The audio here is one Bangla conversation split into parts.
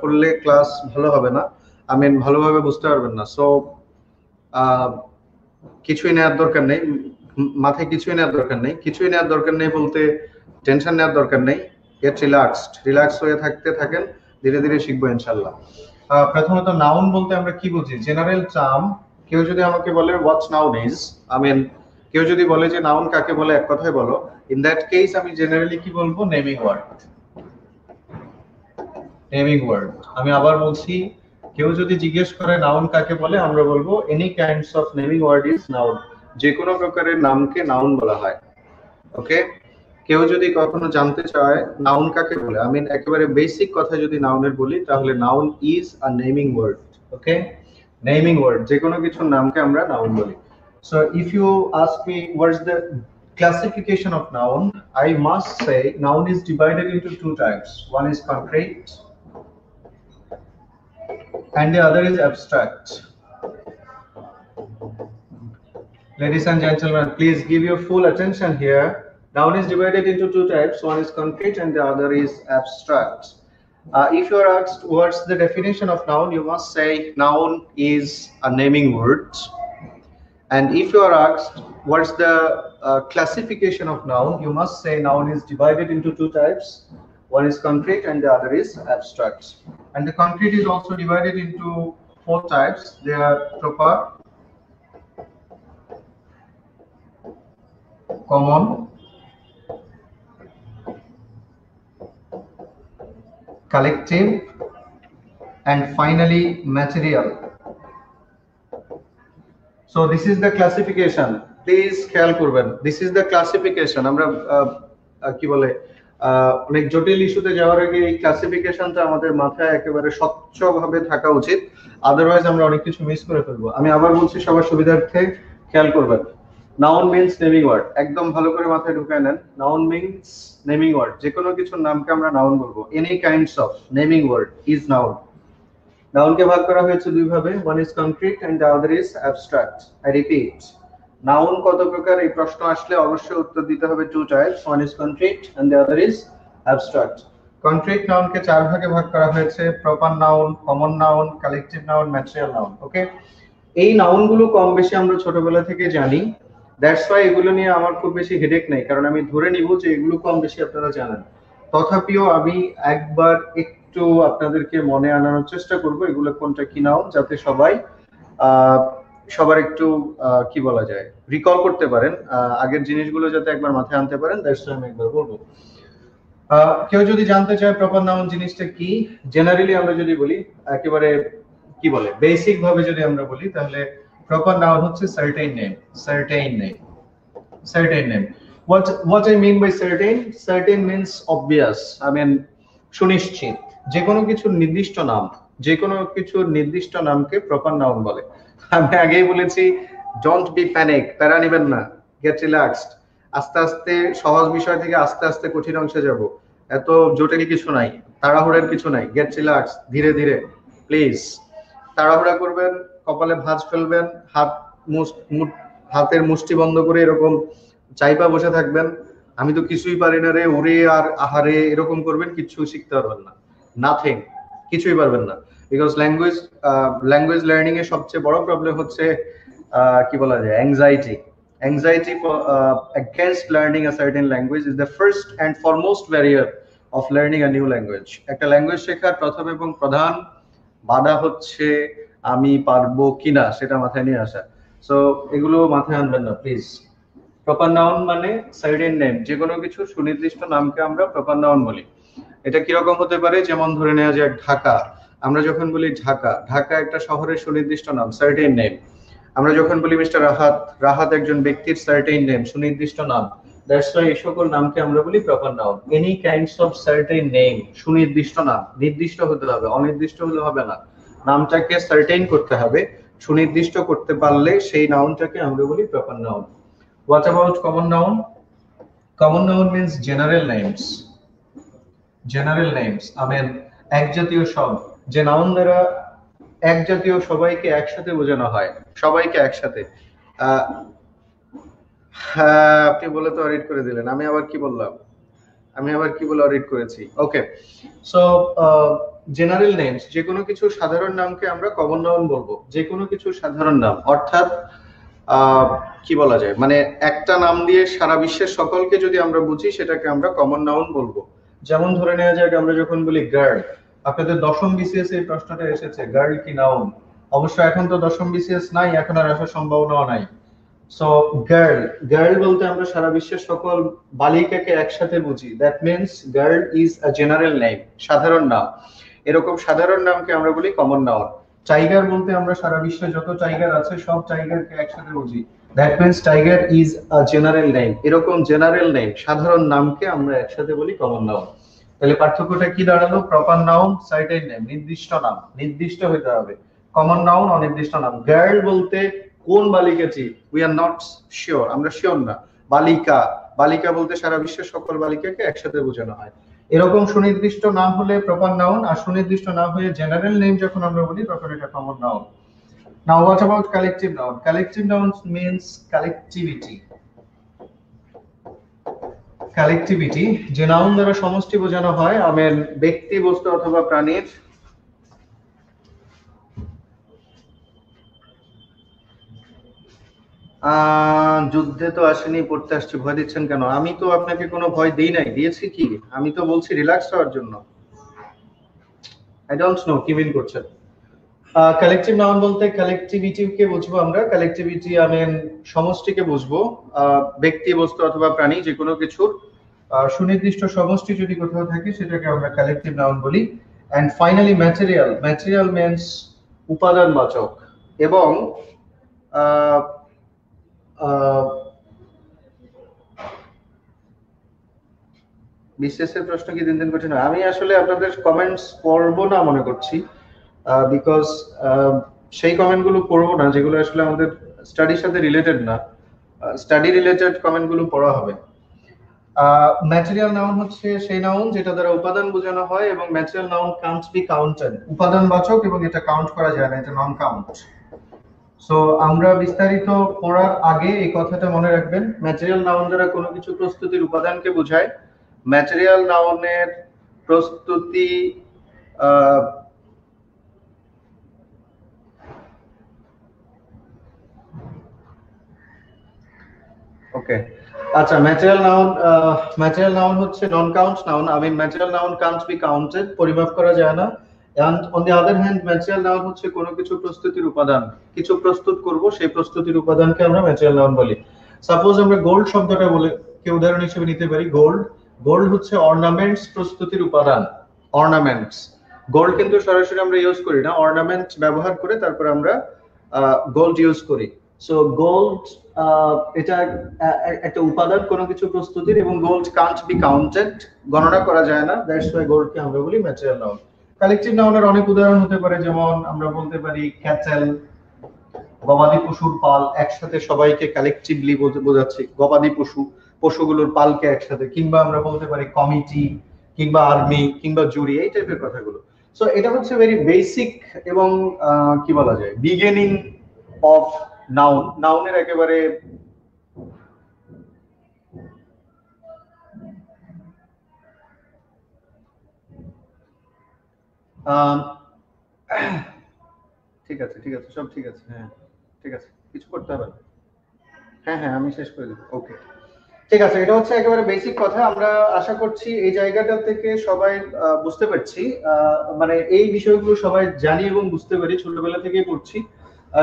করলে ক্লাস ভালো হবে না। আই মিন ভালোভাবে বুঝতে পারবেন না। সো কিছুই নেওয়ার দরকার নেই। মাথায় কিছুই নেওয়ার দরকার নেই। কিছুই নেওয়ার দরকার নেই বলতে টেনশন নেওয়ার দরকার নেই। গেট রিল্যাক্সড রিল্যাক্স হয়ে থাকতে থাকেন। ধীরে ধীরে শিখব ইনশাল্লাহ প্রথমত নাউন বলতে আমরা কি বুঝি? জেনারেল টার্ম কেউ যদি আমাকে বলে what's noun is I mean কেউ যদি বলে যে নাউন কাকে বলে? এক কথায় বলো। ইন দ্যাট কেস আমি জেনারেলি কি বলব? নেমিং ওয়ার্ড নেমিং ওয়ার্ড আমি আবার বলছি, কেউ যদি জিজ্ঞেস করে নাউন কাকে বলে, আমরা বলব any kinds of naming word is noun যে কোনো প্রকারের নামকে নাউন বলা হয়। ওকে কেউ যদি কখনো জানতে চায় নাউন কাকে বলে আমি একেবারে বেসিক কথা যদি নাউনের বলি, তাহলে noun is a naming word okay naming word যে কোনো কিছুর নামকে আমরা নাউন বলি। So if you ask me what's the classification of noun, i must say noun is divided into two types. One is concrete and the other is abstract ladies and gentlemen please give your full attention here Noun is divided into two types. One is concrete and the other is abstract. Uh, if you are asked what's the definition of noun, you must say noun is a naming word. And if you are asked what's the uh, classification of noun, you must say noun is divided into two types. One is concrete and the other is abstract. And the concrete is also divided into four types. They are proper, common, collective, and finally material. So this is the classification. Please খেয়াল করবেন দিস ইজ দ্য ক্লাসিফিকেশন আমরা কি বলে অনেক জটিল ইস্যুতে যাওয়ার আগে এই ক্লাসিফিকেশনটা আমাদের মাথায় একেবারে স্বচ্ছভাবে থাকা উচিত। আদারওয়াইজ আমরা অনেক কিছু মিস করে ফেলব। আমি আবার বলছি, সবার সুবিধার্থে খেয়াল করবেন। নাউন মিনস নেমিং ওয়ার্ড একদম ভালো করে মাথায় ঢুকায় নেন। নাউন মিনস নেমিং ওয়ার্ড যে কোনো কিছুর নামকে আমরা নাউন বলব। Any kinds of naming word is noun নাউনকে ভাগ করা হয়েছে দুই ভাবে one is concrete and the other is abstract I repeat noun কত প্রকার? এই প্রশ্ন আসলে অবশ্যই উত্তর দিতে হবে two types one is concrete and the other is abstract concrete নাউনকে চার ভাগে ভাগ করা হয়েছে proper noun common noun collective noun material noun okay এই নাউনগুলো কম বেশি আমরা ছোটবেলা থেকে জানি। দ্যাটস ওয়াই এগুলো নিয়ে আমার খুব বেশি হেডেক নেই, কারণ আমি ধরে নিব যে এগুলো কম বেশি আপনারা জানেন। তথাপিও আমি একবার একটু আপনাদেরকে মনে আনানোর চেষ্টা করব, এগুলো কোনটা কি নাও যাতে সবাই সবার একটু কি বলা যায় রিকল করতে পারেন। আগের জিনিসগুলো যাতে একবার মাথায় আনতে পারেন দ্যাটস আমি একবার বলব। কেউ যদি জানতে চায় প্রপার নাউন জিনিসটা কি জেনারেলি আমরা যদি বলি, একেবারে কি বলে বেসিক ভাবে যদি আমরা বলি, তাহলে প্রপার noun হচ্ছে certain name certain name certain name what what i mean by certain certain means obvious, i mean সুনিশ্চিত। যে কোনো কিছুর নির্দিষ্ট নাম যে কোনো কিছুর নির্দিষ্ট নামকে প্রপার নাউন বলে। আমি আগেই বলেছি ডোন্ট বি প্যানিক প্যারা নেবেন না গেট রিল্যাক্সড আস্তে আস্তে, সহজ বিষয় থেকে আস্তে আস্তে কঠিন অংশে যাব। এত জটিল কিছু নাই, তাড়াহুড়ের কিছু নাই গেট রিল্যাক্স ধীরে ধীরে প্লিজ তাড়াহুড়া করবেন, কপালে ভাঁজ ফেলবেন, হাত হাতের মুষ্টি বন্ধ করে এরকম চাইপা বসে থাকবেন। আমি তো কিছুই পারি না রে ওরে আর আহারে, এরকম করবেন কিছু শিখতে পারবেন না। নাথিং কিছুই পারবেন না। বিকজ ল্যাঙ্গুয়েজ ল্যাঙ্গুয়েজ লার্নিং এর সবচেয়ে বড় প্রবলেম হচ্ছে কি বলা যায় anxiety anxiety for uh, against learning a certain language is the foremost and of learning of new language একটা ল্যাঙ্গুয়েজ শেখার প্রথম এবং প্রধান বাধা হচ্ছে আমি পারব কিনা সেটা মাথায় নিয়ে আসা। সো এগুলো মাথায় আনবেন না প্লিজ প্রপার নাউন মানে সাইডেন নেম যে কোনো কিছু সুনির্দিষ্ট নামকে আমরা প্রপার নাউন বলি। এটা কীরকম হতে পারে? যেমন ধরে নেওয়া যায় ঢাকা। আমরা যখন বলি ঢাকা ঢাকা একটা শহরের সুনির্দিষ্ট নাম সার্টেন নেম আমরা যখন বলি মিস্টার রাহাত রাহাত একজন ব্যক্তির সার্টেন নেম সুনির্দিষ্ট নাম। দ্যাটস এই সকল নামকে আমরা বলি proper noun any kinds of certain name সুনির্দিষ্ট নাম, নির্দিষ্ট হতে হবে, অনির্দিষ্ট হলে হবে না। নামটাকে সার্টেন করতে হবে, সুনির্দিষ্ট করতে পারলে সেই নাউনটাকে আমরা বলি proper noun what about common noun common noun means general names general names I এক জাতীয় সব। যে নাউন দ্বারা এক জাতীয় সবাইকে একসাথে বোঝানো হয়, সবাইকে একসাথে। হ্যাঁ আপনি বলে তো রিড করে দিলেন। আমি আবার কি বললাম? আমি আবার কি বলে অডিট করেছি? ওকে সো জেনারেল নেমস যে কোনো কিছু সাধারণ নামকে আমরা কমন নাউন বলব। যে কোনো কিছু সাধারণ নাম। অর্থাৎ কি বলা যায়? মানে একটা নাম দিয়ে সারা বিশ্বের সকলকে যদি আমরা বুঝি, সেটাকে আমরা কমন নাউন বলব। যেমন ধরে নেওয়া যায় আমরা যখন বলি গার্ল আপনাদের দশম বিসিএস এই প্রশ্নটা এসেছে গার্ল কি নাউন অবশ্য এখন তো দশম বিসিএস নাই, এখন আর আসার সম্ভাবনাও নাই। সো গার্ল গার্ল বলতে আমরা সারা বিশ্বের সকল বালিকাকে একসাথে বুঝি। That means girl is a general name সাধারণ নাম এরকম সাধারণ নামকে আমরা বলি কমন নাউন টাইগার বলতে আমরা সারা বিশ্বে যত টাইগার আছে, সব টাইগারকে একসাথে বুঝি। That means tiger is a general name এরকম জেনারেল নেম সাধারণ নামকে আমরা একসাথে বলি কমন নাউন তাহলে পার্থক্যটা কি দাঁড়াল? প্রপার নাউন সাইটেড নেম নির্দিষ্ট নাম, নির্দিষ্ট হতে হবে। কমন নাউন অনির্দিষ্ট নাম। গার্ল বলতে কোন বালিকা বালিকাটি উই আর নট শিওর আমরা শিওর না। বালিকা বালিকা বলতে সারা বিশ্বের সকল বালিকাকে একসাথে বোঝানো হয়। এরকম সুনির্দিষ্ট নাম হলে প্রপার নাউন আর সুনির্দিষ্ট নাম হয়ে জেনারেল নেম যখন আমরা বলি, তখন এটা common noun now what about collective noun collective noun means collectivity collectivity, যে নাউন দ্বারা সমষ্টি বোঝানো হয়, আমের ব্যক্তি, বস্তু অথবা প্রাণীর। যুদ্ধে তো আসেনি, পড়তে আসছি, ভয় দিচ্ছেন কেন? আমি তো আপনাকে কোনো ভয় দিই নাই, দিয়েছি কি? আমি তো বলছি রিল্যাক্স হওয়ার জন্য। আই ডোন্ট নো কি মিন করছেন? কালেকটিভ নাউন বলতে কে বুঝব আমরা। কালেকটিভিটি আমি সমষ্টিকে বুঝব। ব্যক্তি, বস্তু অথবা প্রাণী যে কোনো কিছুর সুনির্দিষ্ট সমষ্টি যদি কোথাও থাকে, সেটাকে আমরা কালেকটিভ নাউন বলি। And finally material material means উপাদানবাচক এবং বিসিএস এর প্রশ্ন কি দিন দিন কঠিন আমি আসলে আপনাদের কমেন্টস পড়ব না মনে করছি। বিকজ সেই কমেন্টগুলো পড়ব না, যেগুলো আসলে আমাদের স্টাডির সাথে রিলেটেড না। স্টাডি রিলেটেড কমেন্টগুলো পড়া হবে। ম্যাটেরিয়াল নাউন হচ্ছে সেই নাউন যেটা দ্বারা উপাদান বোঝানো হয় এবং material noun counts be counted উপাদান বাচক এবং এটা কাউন্ট করা যায় না, এটা নন কাউন্ট সো আমরা বিস্তারিত পড়ার আগে এই কথাটা মনে রাখবেন ম্যাটেরিয়াল নাউন দ্বারা কোনো কিছু প্রস্তুতির উপাদানকে বোঝায়। ম্যাটেরিয়াল নাউনের প্রস্তুতি ওকে আচ্ছা ম্যাটেরিয়াল নাউন ম্যাটেরিয়াল নাউন হচ্ছে non count noun I mean material noun can't be counted পরিমাপ করা যায় না। On the other hand material noun হচ্ছে কোনো কিছু প্রস্তুতির উপাদান। কিছু প্রস্তুত করব, সেই প্রস্তুতির উপাদানকে আমরা ম্যাটেরিয়াল নাউন বলি। সাপোজ আমরা গোল্ড শব্দটা বলে, কে উদাহরণ হিসেবে নিতে পারি? গোল্ড গোল্ড হচ্ছে অর্নামেন্টস প্রস্তুতির উপাদান। অর্নামেন্টস গোল্ড কিন্তু সরাসরি আমরা ইউজ করি না। অর্নামেন্ট ব্যবহার করে তারপর আমরা গোল্ড ইউজ করি। সো গোল্ড এটা একটা উপাদান, কোনো কিছু প্রস্তুতির এবং গোল্ড কান্ট বি কাউন্টেড গণনা করা যায় না দ্যাটস ওয়াই গোল্ডকে আমরা বলি ম্যাটেরিয়াল নাউন কালেকটিভ নাউনের অনেক উদাহরণ হতে পারে, যেমন আমরা বলতে পারি ক্যাটেল গবাদি পশুর পাল, একসাথে সবাইকে কালেকটিভলি বোঝাচ্ছি, গবাদি পশু, পশুগুলোর পালকে একসাথে, কিংবা আমরা বলতে পারি কমিটি কিংবা আর্মি কিংবা জুরি এই টাইপের কথাগুলো। সো এটা হচ্ছে ভেরি বেসিক এবং কি বলা যায় বিগিনিং অফ নাউন, নাউনের একেবারে ঠিক আছে ঠিক আছে, সব ঠিক আছে হ্যাঁ ঠিক আছে, কিছু করতে হবে হ্যাঁ হ্যাঁ আমি শেষ করে দেবো ওকে ঠিক আছে, এটা হচ্ছে একেবারে বেসিক কথা, আমরা আশা করছি এই জায়গাটা থেকে সবাই বুঝতে পারছি। মানে এই বিষয়গুলো সবাই জানি এবং বুঝতে পারি ছোটবেলা থেকেই পড়ছি।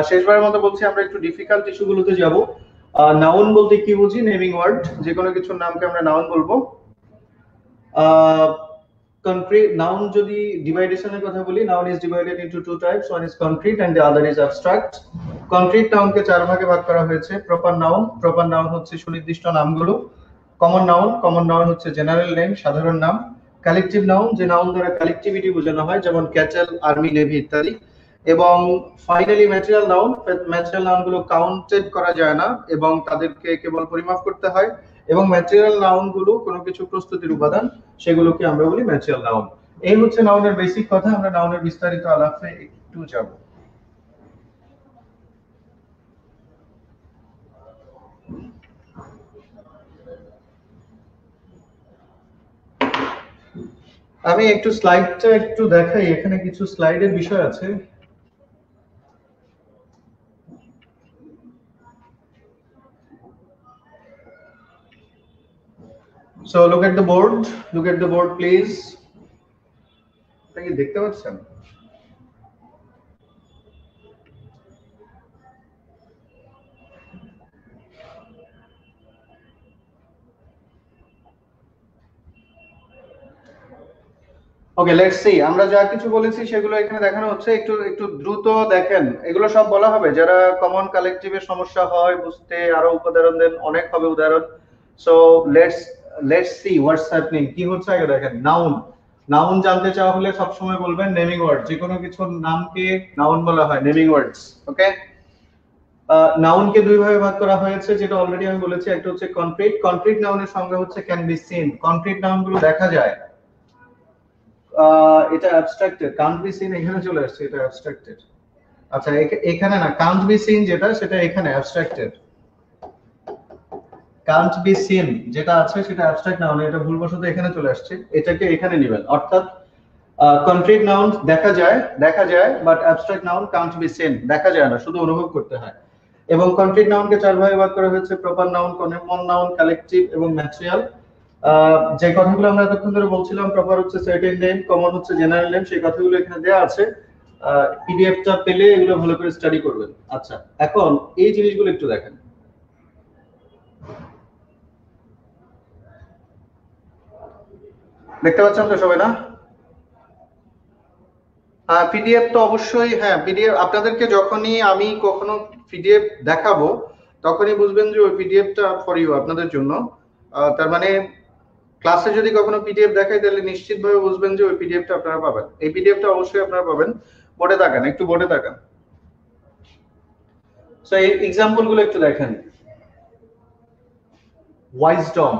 শেষবারের মতো বলছি আমরা একটু ডিফিকাল্ট ইস্যুগুলোতে যাব। নাউন বলতে কি বুঝি? নেমিং ওয়ার্ড যে কোনো কিছুর নামকে আমরা নাউন বলব। concrete, noun যদি ডিভাইডেশনের কথা বলি, noun is divided into two types, one is concrete and the other is abstract. Concrete noun কে চার ভাগে ভাগ করা হয়েছে, proper noun proper noun হচ্ছে সুনির্দিষ্ট নামগুলো। common noun common noun হচ্ছে জেনারেল নেম সাধারণ নাম। কালেকটিভ নাউন যে নাউন দ্বারা কালেকটিভিটি বোঝানো হয়, যেমন ক্যাচেল আর্মি নেভি ইত্যাদি। এবং ফাইনালি ম্যাটেরিয়াল নাউন ম্যাটেরিয়াল নাউনগুলো কাউন্টেড করা যায় না এবং তাদেরকে কেবল পরিমাপ করতে হয় এবং ম্যাটেরিয়াল নাউনগুলো কোনো কিছু প্রস্তুতির উপাদান, সেগুলোকে আমরা বলি ম্যাটেরিয়াল নাউন এই হচ্ছে নাউনের বেসিক কথা, আমরা নাউনের বিস্তারিত আলাপে একটু যাব। আমি একটু স্লাইডটা একটু দেখাই, এখানে কিছু স্লাইডের বিষয় আছে। So look at the board. Look at the board, please. দেখতে পাচ্ছেন? ওকে লেটস সি আমরা যা কিছু বলেছি সেগুলো এখানে দেখানো হচ্ছে। একটু একটু দ্রুত দেখেন। এগুলো সব বলা হবে। যারা কমন কালেকটিভের সমস্যা হয় বুঝতে আরও উদাহরণ দেন অনেক হবে উদাহরণ। So let's let's see what's happening কি হচ্ছে আগে দেখেন নাউন নাউন জানতে চাওয়া হলে সবসময় বলবেন নেমিং ওয়ার্ড যে কোনো কিছুর নামকে নাউন বলা হয় নেমিং ওয়ার্ডস ওকে নাউনকে দুই ভাগে ভাগ করা হয়েছে, যেটা অলরেডি আমি বলেছি, একটা হচ্ছে কনক্রিট কনক্রিট নাউনের সংজ্ঞা হচ্ছে ক্যান বি সিন কনক্রিট নাউনগুলো দেখা যায়। এটা অ্যাবস্ট্রাক্টেড কান্ট বি সিন এখানে চলে আসছে, এটা অ্যাবস্ট্রাক্টেড আচ্ছা এখানে না কান্ট বি সিন যেটা, সেটা এখানে অ্যাবস্ট্রাক্টেড কান্ট বি সিন যেটা আছে সেটা অ্যাবস্ট্রাক্ট নাউন এটা ভুলবশত এখানে চলে আসছে, এটাকে এখানে নেবেন। অর্থাৎ কন্ক্রিট নাউন দেখা যায় দেখা যায় but abstract noun can't be seen দেখা যায় না, শুধু অনুভব করতে হয়। এবং কন্ক্রিট নাউনকে চার ভাগে ভাগ করা হয়েছে proper noun common noun collective এবং ম্যাটেরিয়াল যে কথাগুলো আমরা এতক্ষণ ধরে বলছিলাম প্রপার হচ্ছে সার্টেন নেম কমন হচ্ছে জেনারেল নেম সেই কথাগুলো এখানে দেওয়া আছে। পিডিএফটা পেলে এগুলো ভালো করে স্টাডি করবেন। আচ্ছা এখন এই জিনিসগুলো একটু দেখেন। দেখতে পাচ্ছেন তো সবাই, না? পিডিএফ তো অবশ্যই হ্যাঁ পিডিএফ আপনাদেরকে যখনই আমি কখনো পিডিএফ দেখাবো, তখনই বুঝবেন যে ওই পিডিএফটা ফর ইউ আপনাদের জন্য। তার মানে ক্লাসে যদি কখনো পিডিএফ দেখাই, তাহলে নিশ্চিতভাবে বুঝবেন যে ওই পিডিএফটা আপনারা পাবেন। এই পিডিএফটা অবশ্যই আপনারা পাবেন। বোর্ডে তাকান, একটু বোর্ডে তাকান। সো এই এক্সাম্পলগুলো একটু দেখেন। Wisdom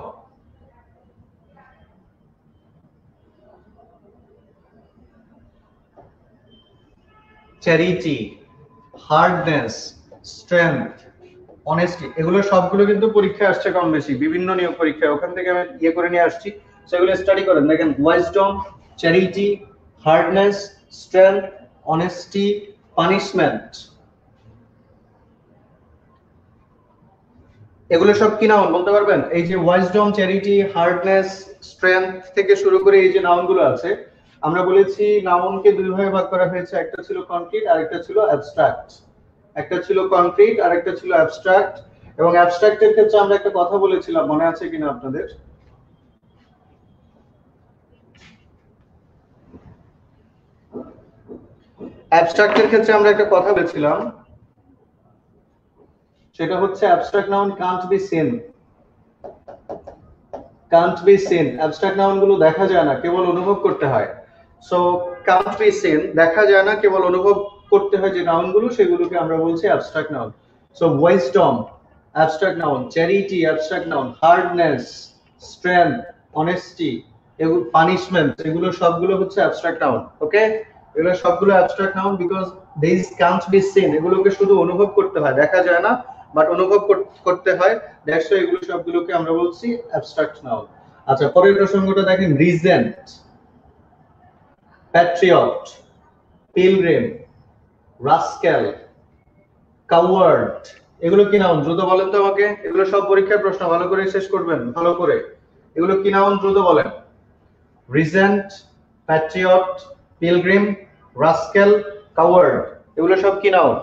charity hardness strength honesty এগুলো সবগুলো কিন্তু পরীক্ষায় আসছে কম বেশি, বিভিন্ন নিয়োগ পরীক্ষায়। ওখান থেকে আমি ইয়ে করে নিয়ে আসছি। সেগুলো স্টাডি করেন। দেখেন wisdom charity hardness strength honesty punishment এগুলো সব কি নাউন বলতে পারবেন? এই যে ওয়াইজডম চ্যারিটি হার্ডনেস স্ট্রেংথ থেকে শুরু করে এই যে নাউনগুলো আছে আমরা বলেছি নাউনকে দুই ভাগে ভাগ করা হয়েছে, একটা ছিল কনক্রিট আর একটা ছিল অ্যাবস্ট্রাক্ট একটা ছিল কনক্রিট আর একটা ছিল অ্যাবস্ট্রাক্ট এবং অ্যাবস্ট্রাক্টের ক্ষেত্রে আমরা একটা কথা বলেছিলাম, মনে আছে কিনা আপনাদের? অ্যাবস্ট্রাক্টের ক্ষেত্রে আমরা একটা কথা বলেছিলাম, সেটা হচ্ছে abstract noun can't be seen can't be seen abstract নাউনগুলো দেখা যায় না, কেবল অনুভব করতে হয়। সো কান্ট বি দেখা যায় না, কেবল অনুভব করতে হয় যে নাউনগুলো, সেগুলোকে আমরা বলছি abstract noun so wisdom abstract noun charity abstract noun hardness strength honesty এগুলো পানিশমেন্ট এগুলো সবগুলো হচ্ছে অ্যাবস্ট্রাক্ট নাউন ওকে এগুলো সবগুলো abstract noun because this can't be seen এগুলোকে শুধু অনুভব করতে হয়, দেখা যায় না বাট অনুভব করতে হয়। দ্যাটস এগুলো সবগুলোকে আমরা বলছি অ্যাবস্ট্রাক্ট নাউন আচ্ছা পরের প্রসঙ্গটা দেখেন regent patriot pilgrim rascal coward এগুলো কি নাউন দ্রুত বলেন তো আমাকে। এগুলো সব পরীক্ষার প্রশ্ন। ভালো করে শেষ করবেন। ভালো করে। এগুলো কি নাউন দ্রুত বলেন। Regent patriot pilgrim rascal coward এগুলো সব কি নাউন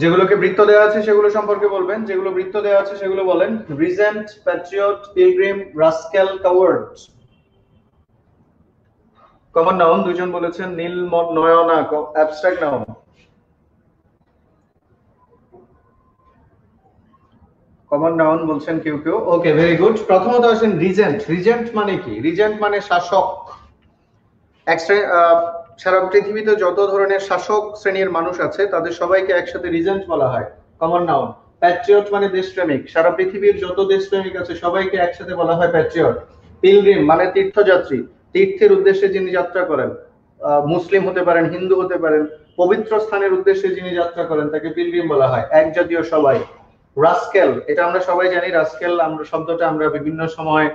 যেগুলোকে বৃত্ত দেওয়া আছে সেগুলো সম্পর্কে বলবেন, যেগুলো বৃত্ত দেওয়া আছে সেগুলো বলেন regent patriot pilgrim rascal coward common noun দুজন বলেছেন, Neel Nayana abstract noun common noun বলছেন কেউ কেউ। ওকে ভেরি গুড প্রথমত আসেন রিজেন্ট রিজেন্ট মানে কি? রিজেন্ট মানে শাসক। সারা পৃথিবীতে যত ধরনের শাসক শ্রেণির মানুষ আছে, তাদের সবাইকে একসাথে রিজেন্ট বলা হয় কমন নাউন প্যাট্রিয়ট মানে দেশপ্রেমিক। সারা পৃথিবীর যত দেশপ্রেমিক আছে, সবাইকে একসাথে বলা হয় প্যাট্রিয়ট পিলগ্রিম মানে তীর্থযাত্রী। তীর্থের উদ্দেশ্যে যিনি যাত্রা করেন মুসলিম হতে পারেন, হিন্দু হতে পারেন, পবিত্র স্থানের উদ্দেশ্যে যিনি যাত্রা করেন, তাকে পিলগ্রিম বলা হয়, এক জাতীয় সবাই। রাস্কেল এটা আমরা সবাই জানি রাস্কেল আমরা, শব্দটা আমরা বিভিন্ন সময়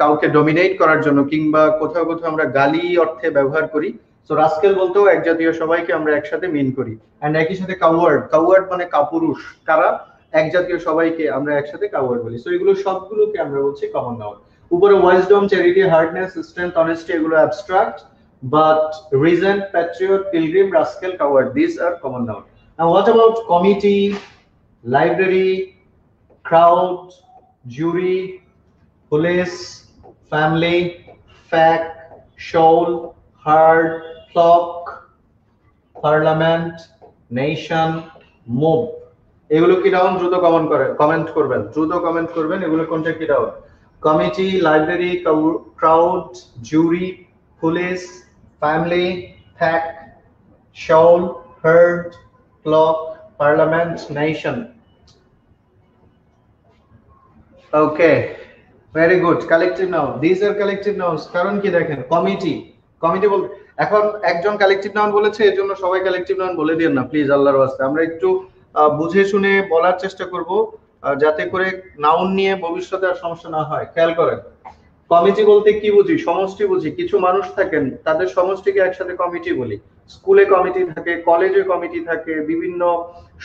কাউকে ডমিনেট করার জন্য কিংবা কোথাও কোথাও আমরা গালি অর্থে ব্যবহার করি। তো রাস্কেল বলতেও এক জাতীয় সবাইকে আমরা একসাথে মিন করি। অ্যান্ড একই সাথে কাওয়ার্ড কাওয়ার্ড মানে কাপুরুষ। কারা? এক জাতীয় সবাইকে আমরা একসাথে কাওয়ার্ড বলি। সো এগুলো সবগুলোকে আমরা বলছি কমন নাউন উপরে wisdom charity hardness strength honesty এগুলো abstract but reason patriot pilgrim rascal coward this are common noun now what about committee library crowd jury police family pack shoal herd flock parliament nation mob এগুলো কি ডাউন দ্রুত কমেন্ট করে কমেন্ট করবেন। দ্রুত কমেন্ট করবেন, এগুলো কোনটা কি down committee library crowd jury police family pack shoal herd flock parliament nation okay very good collective noun this are collective nouns কারণ কি দেখেন কমিটি কমিটি বল এখন একজন কালেকটিভ নাউন বলেছে, এর জন্য সবাই কালেকটিভ নাউন বলে দিন না প্লিজ আল্লাহর ওয়াস্তে। আমরা একটু বুঝে শুনে বলার চেষ্টা করব যাতে করে নাউন নিয়ে ভবিষ্যতে আর সমস্যা না হয়। খেয়াল করেন, কমিটি বলতে কি বুঝি? সমষ্টি বুঝি? কিছু মানুষ থাকেন, তাদের সমষ্টিকে একসাথে কমিটি বলি। স্কুলে কমিটি থাকে কলেজে কমিটি থাকে, বিভিন্ন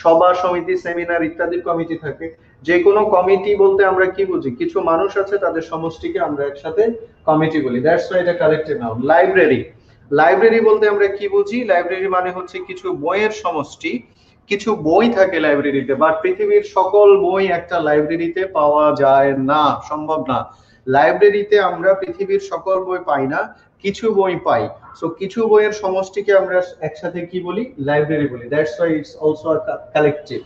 সভা, সমিতি সেমিনার ইত্যাদির কমিটি থাকে। যে কোনো কমিটি বলতে আমরা কি বুঝি? কিছু মানুষ আছে, তাদের সমষ্টিকে আমরা একসাথে কমিটি বলি। দ্যাটস ওয়াই এটা কালেক্টেড নাউন লাইব্রেরি লাইব্রেরি বলতে আমরা কি বুঝি? লাইব্রেরি মানে হচ্ছে কিছু বইয়ের সমষ্টি। কিছু বই থাকে লাইব্রেরিতে বাট পৃথিবীর সকল বই একটা লাইব্রেরিতে পাওয়া যায় না, সম্ভব না। লাইব্রেরিতে আমরা পৃথিবীর সকল বই পাই না, কিছু বই পাই। সো কিছু বইয়ের সমষ্টিকে আমরা একসাথে কি বলি? লাইব্রেরি বলি। That's why it's also collective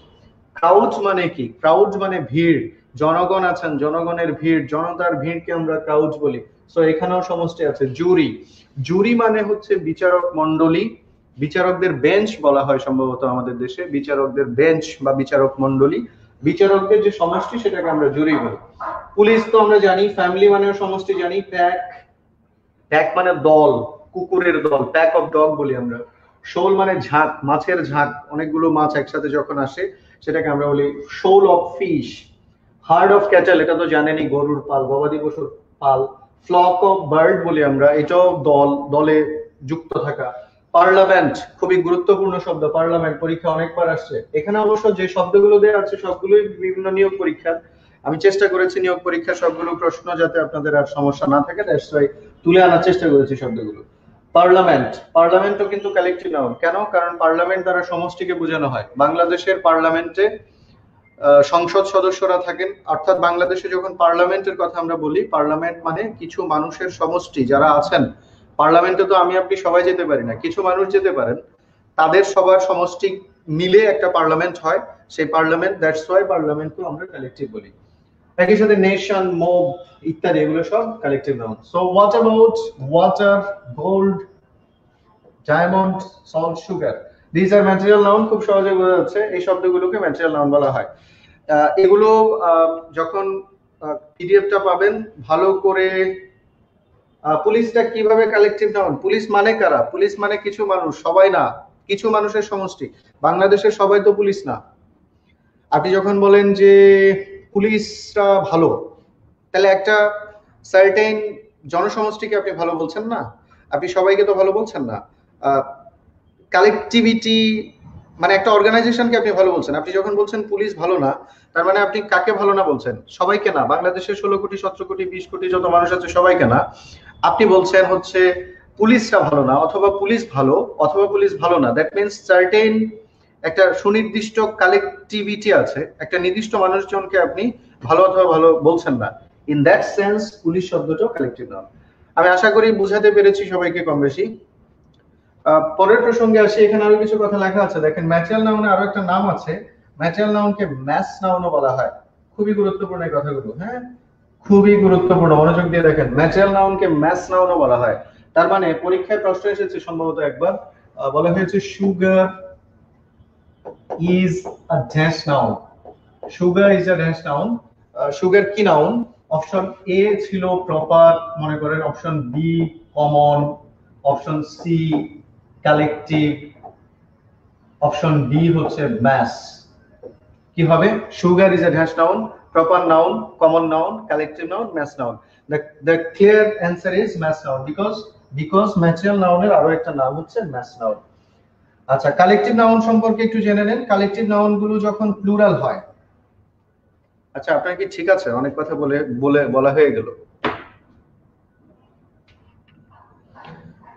crowd মানে কি? ক্রাউড মানে ভিড়। জনগণ আছেন, জনগণের ভিড়, জনতার ভিড়কে আমরা ক্রাউড বলি। সো এখানেও সমষ্টি আছে, জুরি। জুরি মানে হচ্ছে বিচারক মন্ডলী বিচারকদের বেঞ্চ বলা হয় সম্ভবত আমাদের দেশে, বিচারকদের বেঞ্চ বা বিচারক মন্ডলী বিচারকদের যে সমষ্টি, সেটাকে আমরা জুরি বলি। পুলিশ তো আমরা জানি ফ্যামিলি মানেও সমষ্টি জানি প্যাক প্যাক মানে দল, কুকুরের দল প্যাক অফ ডগ বলি আমরা। শোল মানে ঝাঁক, মাছের ঝাঁক, অনেকগুলো মাছ একসাথে যখন আসে সেটাকে আমরা বলি shoal of fish. Herd of cattle এটা তো জানেনি গরুর পাল, গবাদি পশুর পাল। ফ্লক অফ বার্ড বলি আমরা, এটাও দল, দলে যুক্ত থাকা। পার্লামেন্ট, খুবই গুরুত্বপূর্ণ শব্দ, পার্লামেন্ট, পরীক্ষা অনেকবার আসছে। এখানে অবশ্য যে শব্দগুলো দেওয়া আছে, সবগুলোই বিভিন্ন নিয়োগ পরীক্ষা। আমি চেষ্টা করেছি নিয়োগ পরীক্ষা সবগুলো প্রশ্ন যাতে আপনাদের আর সমস্যা না থাকে তুলে আনার চেষ্টা করেছি শব্দগুলো। পার্লামেন্ট। পার্লামেন্টও কিন্তু কালেক্টিভ নাউন কেন? কারণ পার্লামেন্ট দ্বারা সমষ্টিকে বোঝানো হয়। বাংলাদেশের পার্লামেন্টে সংসদ সদস্যরা থাকেন। অর্থাৎ বাংলাদেশে যখন পার্লামেন্টের কথা আমরা বলি, পার্লামেন্ট মানে কিছু মানুষের সমষ্টি। যারা আছেন, পার্লামেন্টে তো আমি, আপনি সবাই যেতে পারি না। কিছু মানুষ যেতে পারেন। তাদের সবার সমষ্টি মিলে একটা পার্লামেন্ট হয়। সেই পার্লামেন্ট দ্যাটস ওয়াই পার্লামেন্টকে আমরা কালেক্টিভ বলি। একই সাথে নেশন মোব ইত্যাদি, এগুলো সব collective noun so what about water gold diamond salt sugar this are material noun খুব সহজে বোঝা যাচ্ছে, এই শব্দগুলোকে ম্যাটেরিয়াল নাউন বলা হয়। এগুলো যখন পিডিএফটা পাবেন, ভালো করে পুলিশটা কীভাবে কালেকটিভ নাউন পুলিশ মানে কারা? পুলিশ মানে কিছু মানুষ, সবাই না, কিছু মানুষের সমষ্টি। বাংলাদেশের সবাই তো পুলিশ না। আপনি যখন বলেন যে পুলিশরা ভালো। তাহলে একটা সার্টেন জনসমষ্টিকে আপনি ভালো বলছেন না? আপনি সবাইকে তো ভালো বলছেন না। কালেকটিভিটি মানে একটা অর্গানাইজেশনকে আপনি ভালো বলছেন। আপনি যখন বলছেন পুলিশ ভালো না, তার মানে আপনি কাকে ভালো না বলছেন? সবাইকে না। বাংলাদেশের ষোলো কোটি, সতেরো কোটি, বিশ কোটি যত মানুষ আছে সবাইকে না। আপনি বলছেন হচ্ছে পুলিশটা ভালো না, অথবা পুলিশ ভালো, অথবা পুলিশ ভালো না। দ্যাট মিনস সার্টেন একটা সুনির্দিষ্ট কালেকটিভিটি আছে, একটা নির্দিষ্ট মানুষজনকে আপনি ভালো অথবা ভালো বলছেন না। ইন দ্যাট সেন্স পুলিশ শব্দটাও কালেকটিভ নাম আমি আশা করি বুঝাতে পেরেছি সবাইকে কম বেশি। পরের প্রসঙ্গে আসি, এখানে আরও কিছু কথা লেখা আছে। দেখেন ম্যাটেরিয়াল নাউনে আরও একটা নাম আছে। ম্যাটেরিয়াল নাউনকে ম্যাস নাউনও বলা হয়। খুবই গুরুত্বপূর্ণ এই কথাগুলো হ্যাঁ? খুবই গুরুত্বপূর্ণ। মনোযোগ দিয়ে দেখেন ম্যাটেরিয়াল নাউনকে ম্যাস নাউনও বলা হয়। তার মানে পরীক্ষায় প্রশ্ন এসেছে সম্ভবত একবার। বলা হয়েছে sugar is a dash noun sugar is a dash noun sugar কি নাউন অপশন এ ছিল প্রপার মনে করেন। Option B common option C collective option D হচ্ছে ম্যাস কি হবে? Sugar is a dash noun proper noun common noun collective noun mass noun the clear answer is mass noun because because material নাউনের আরও একটা নাম হচ্ছে ম্যাস নাউন আচ্ছা কালেকটিভ নাউন সম্পর্কে একটু জেনে নেন। কালেকটিভ নাউনগুলো যখন প্লুরাল হয়। আচ্ছা আপনার কি ঠিক আছে? অনেক কথা বলে বলে, বলা হয়ে গেল।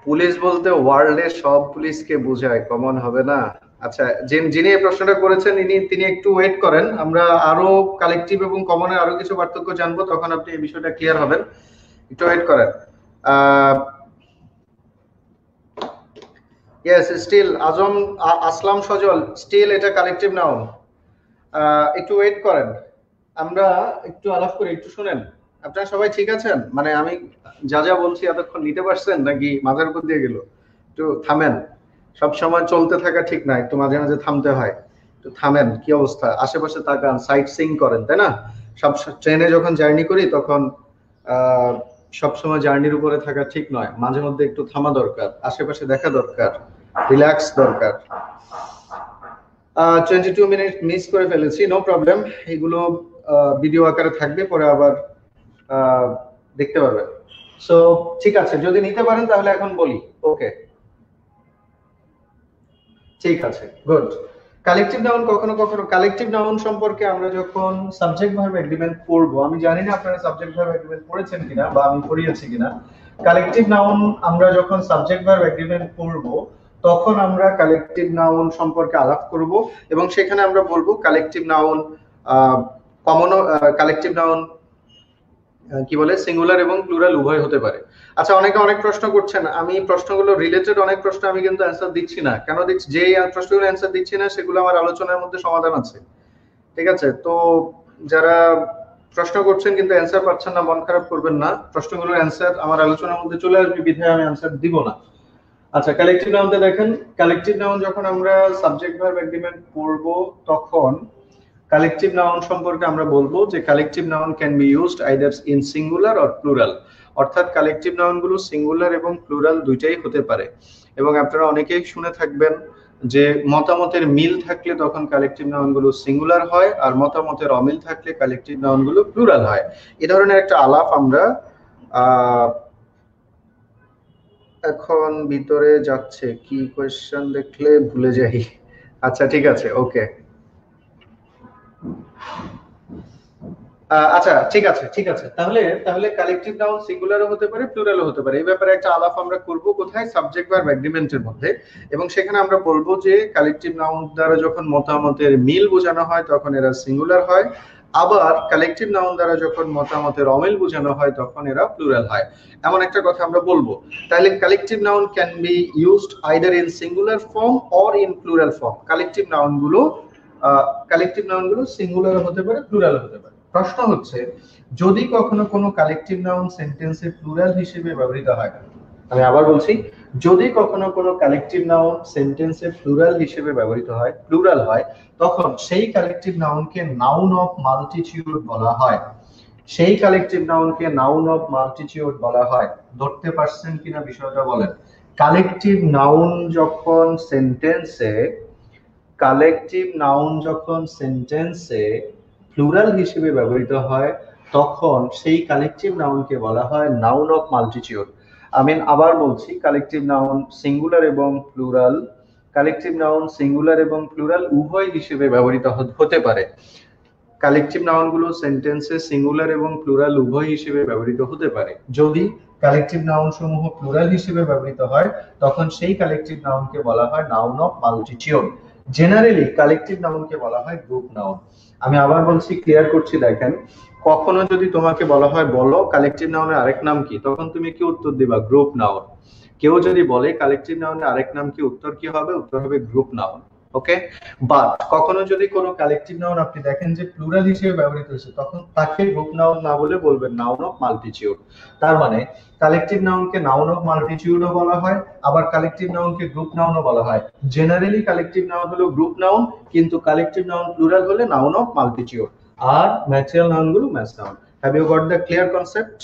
পুলিশ বলতে ওয়ার্ল্ডে সব পুলিশকে বোঝায় কমন হবে না। আচ্ছা যিনি এই প্রশ্নটা করেছেন, ইনি তিনি একটু ওয়েট করেন। আমরা আরও কালেকটিভ এবং কমনের আরও কিছু পার্থক্য জানব, তখন আপনি এই বিষয়টা ক্লিয়ার হবেন। একটু ওয়েট করেন। Yes still Azam Aslam Sajal still এটা কালেকটিভ নাউন একটু ওয়েট করেন। আমরা একটু আলাপ করি একটু শুনেন। আপনারা সবাই ঠিক আছেন? মানে আমি যা যা বলছি এতক্ষণ নিতে পারছেন নাকি মাথার উপর দিয়ে গেল? একটু থামেন। সব সময় চলতে থাকা ঠিক না, একটু মাঝে মাঝে থামতে হয়। একটু থামেন, কি অবস্থা? আশেপাশে তাকান সাইট সিং করেন, তাই না? সব ট্রেনে যখন জার্নি করি তখন সব সময় জার্নির উপরে থাকা ঠিক নয়। মাঝে মধ্যে একটু থামা দরকার, আশেপাশে দেখা দরকার। রিল্যাক্স দরকার। টোয়েন্টি টু মিনিট মিস করে ফেলেছি নো প্রবলেম এগুলো ভিডিও আকারে থাকবে, পরে আবার দেখতে পারবেন। সো ঠিক আছে, যদি নিতে পারেন তাহলে এখন বলি। ওকে ঠিক আছে গুড কালেকটিভ নাউন কখনো কখনো কালেকটিভ নাউন সম্পর্কে আমরা যখন সাবজেক্ট ভার্ব এগ্রিমেন্ট পড়ব, আমি জানি না আপনারা সাবজেক্ট ভার্ব এগ্রিমেন্ট পড়েছেন কিনা বা আমি পড়িয়েছি কিনা। কালেকটিভ নাউন আমরা যখন সাবজেক্ট ভার্ব এগ্রিমেন্ট পড়ব তখন আমরা কালেকটিভ নাউন সম্পর্কে আলাপ করব এবং সেখানে আমরা বলব collective noun common collective noun কি বলে সিঙ্গুলার এবং প্লুরাল উভয় হতে পারে। আচ্ছা অনেকে অনেক প্রশ্ন করছেন, আমি প্রশ্নগুলো রিলেটেড অনেক প্রশ্ন আমি কিন্তু অ্যান্সার দিচ্ছি না। কেন দিচ্ছি? যে প্রশ্নগুলো অ্যান্সার দিচ্ছি না, সেগুলো আমার আলোচনার মধ্যে সমাধান আছে। ঠিক আছে? তো যারা প্রশ্ন করছেন কিন্তু অ্যান্সার পাচ্ছেন না, মন খারাপ করবেন না। প্রশ্নগুলোর অ্যান্সার আমার আলোচনার মধ্যে চলে আসবে, বিধায় আমি অ্যান্সার দিব না। আচ্ছা কালেকটিভ নাউনতে দেখেন। কালেকটিভ নাউন যখন আমরা সাবজেক্ট ভার্ব এগ্রিমেন্ট পড়ব তখন কালেকটিভ নাউন সম্পর্কে আমরা বলব যে collective noun can be used either in singular or plural অর্থাৎ কালেকটিভ নাউনগুলো সিঙ্গুলার এবং প্লুরাল দুইটাই হতে পারে। এবং আপনারা অনেকেই শুনে থাকবেন যে মতামতের মিল থাকলে তখন কালেকটিভ নাউনগুলো সিঙ্গুলার হয় আর মতামতের অমিল থাকলে কালেকটিভ নাউনগুলো প্লুরাল হয়। এ ধরনের একটা আলাপ আমরা এখন ভিতরে যাচ্ছে, কি কোয়েশ্চেন দেখলে ভুলে যাই। আচ্ছা ঠিক আছে ওকে আচ্ছা ঠিক আছে ঠিক আছে। তাহলে তাহলে কালেকটিভ নাউন সিঙ্গুলারও হতে পারে প্লুরালও হতে পারে। এই ব্যাপারে একটা আলাপ আমরা করব কোথায়? সাবজেক্ট ভার্ব এগ্রিমেন্টের মধ্যে। এবং সেখানে আমরা বলব যে কালেকটিভ নাউন দ্বারা যখন মতামতের মিল বোঝানো হয়, তখন এরা সিঙ্গুলার হয়। আবার কালেকটিভ নাউন দ্বারা যখন মতামতের অমিল বোঝানো হয়, তখন এরা প্লুরাল হয়। এমন একটা কথা আমরা বলব। তাহলে collective noun can be used either in singular form or in plural form collective নাউনগুলো collective নাউনগুলো সিঙ্গুলার হতে পারে প্লুরাল হতে পারে। প্রশ্ন হচ্ছে, যদি কখনো কোনো কালেকটিভ নাউন সেন্টেন্সে প্লুরাল হিসেবে ব্যবহৃত হয়, আমি আবার বলছি যদি কখনো কোনো কালেকটিভ নাউন সেন্টেন্সে প্লুরাল হিসেবে ব্যবহৃত হয় প্লুরাল হয়, তখন সেই কালেকটিভ নাউনকে নাউন অফ মাল্টিটিউড বলা হয়। সেই কালেকটিভ নাউনকে নাউন অফ মাল্টিটিউড বলা হয়। ধরতে পারছেন কিনা বিষয়টা বলেন। কালেকটিভ নাউন যখন সেন্টেন্সে কালেকটিভ নাউন যখন সেন্টেন্সে প্লুরাল হিসেবে ব্যবহৃত হয়, তখন সেই কালেকটিভ নাউনকে বলা হয় নাউন অফ মাল্টিটিউড আমি আবার বলছি কালেকটিভ নাউন সিঙ্গুলার এবং প্লুরাল কালেকটিভ নাউন সিঙ্গুলার এবং প্লুরাল উভয় হিসেবে ব্যবহৃত হতে পারে। কালেকটিভ নাউনগুলো সেন্টেন্সে সিঙ্গুলার এবং প্লুরাল উভয় হিসেবে ব্যবহৃত হতে পারে। যদি কালেকটিভ নাউন সমূহ প্লুরাল হিসেবে ব্যবহৃত হয়, তখন সেই কালেকটিভ নাউনকে বলা হয় noun of multitude generally collective নাউনকে বলা হয় গ্রুপ নাউন আমি আবার বলছি ক্লিয়ার করছি, দেখেন। কখনো যদি তোমাকে বলা হয়, বলো কালেকটিভ নাউনের আরেক নাম কি? তখন তুমি কি উত্তর দিবা? গ্রুপ নাউন কেউ যদি বলে কালেকটিভ নাউনের আরেক নাম কি? উত্তর কি হবে? উত্তর হবে গ্রুপ নাউন ওকে বাট কখনো যদি কোনো কালেকটিভ নাউন আপনি দেখেন যে প্লুরাল হিসেবে ব্যবহৃত হয়েছে, তখন তাকে গ্রুপ নাউন না বলে বলবেন নাউন অফ মাল্টিটিউড তার মানে কালেকটিভ নাউনকে নাউন অফ মাল্টিটিউডও বলা হয়, আবার কালেকটিভ নাউনকে গ্রুপ নাউনও বলা হয়। জেনারেলি কালেকটিভ নাউন হলো গ্রুপ নাউন কিন্তু কালেকটিভ নাউন প্লুরাল হলে নাউন অফ মাল্টিটিউড আর material নাউনগুলো mass noun have you got the clear concept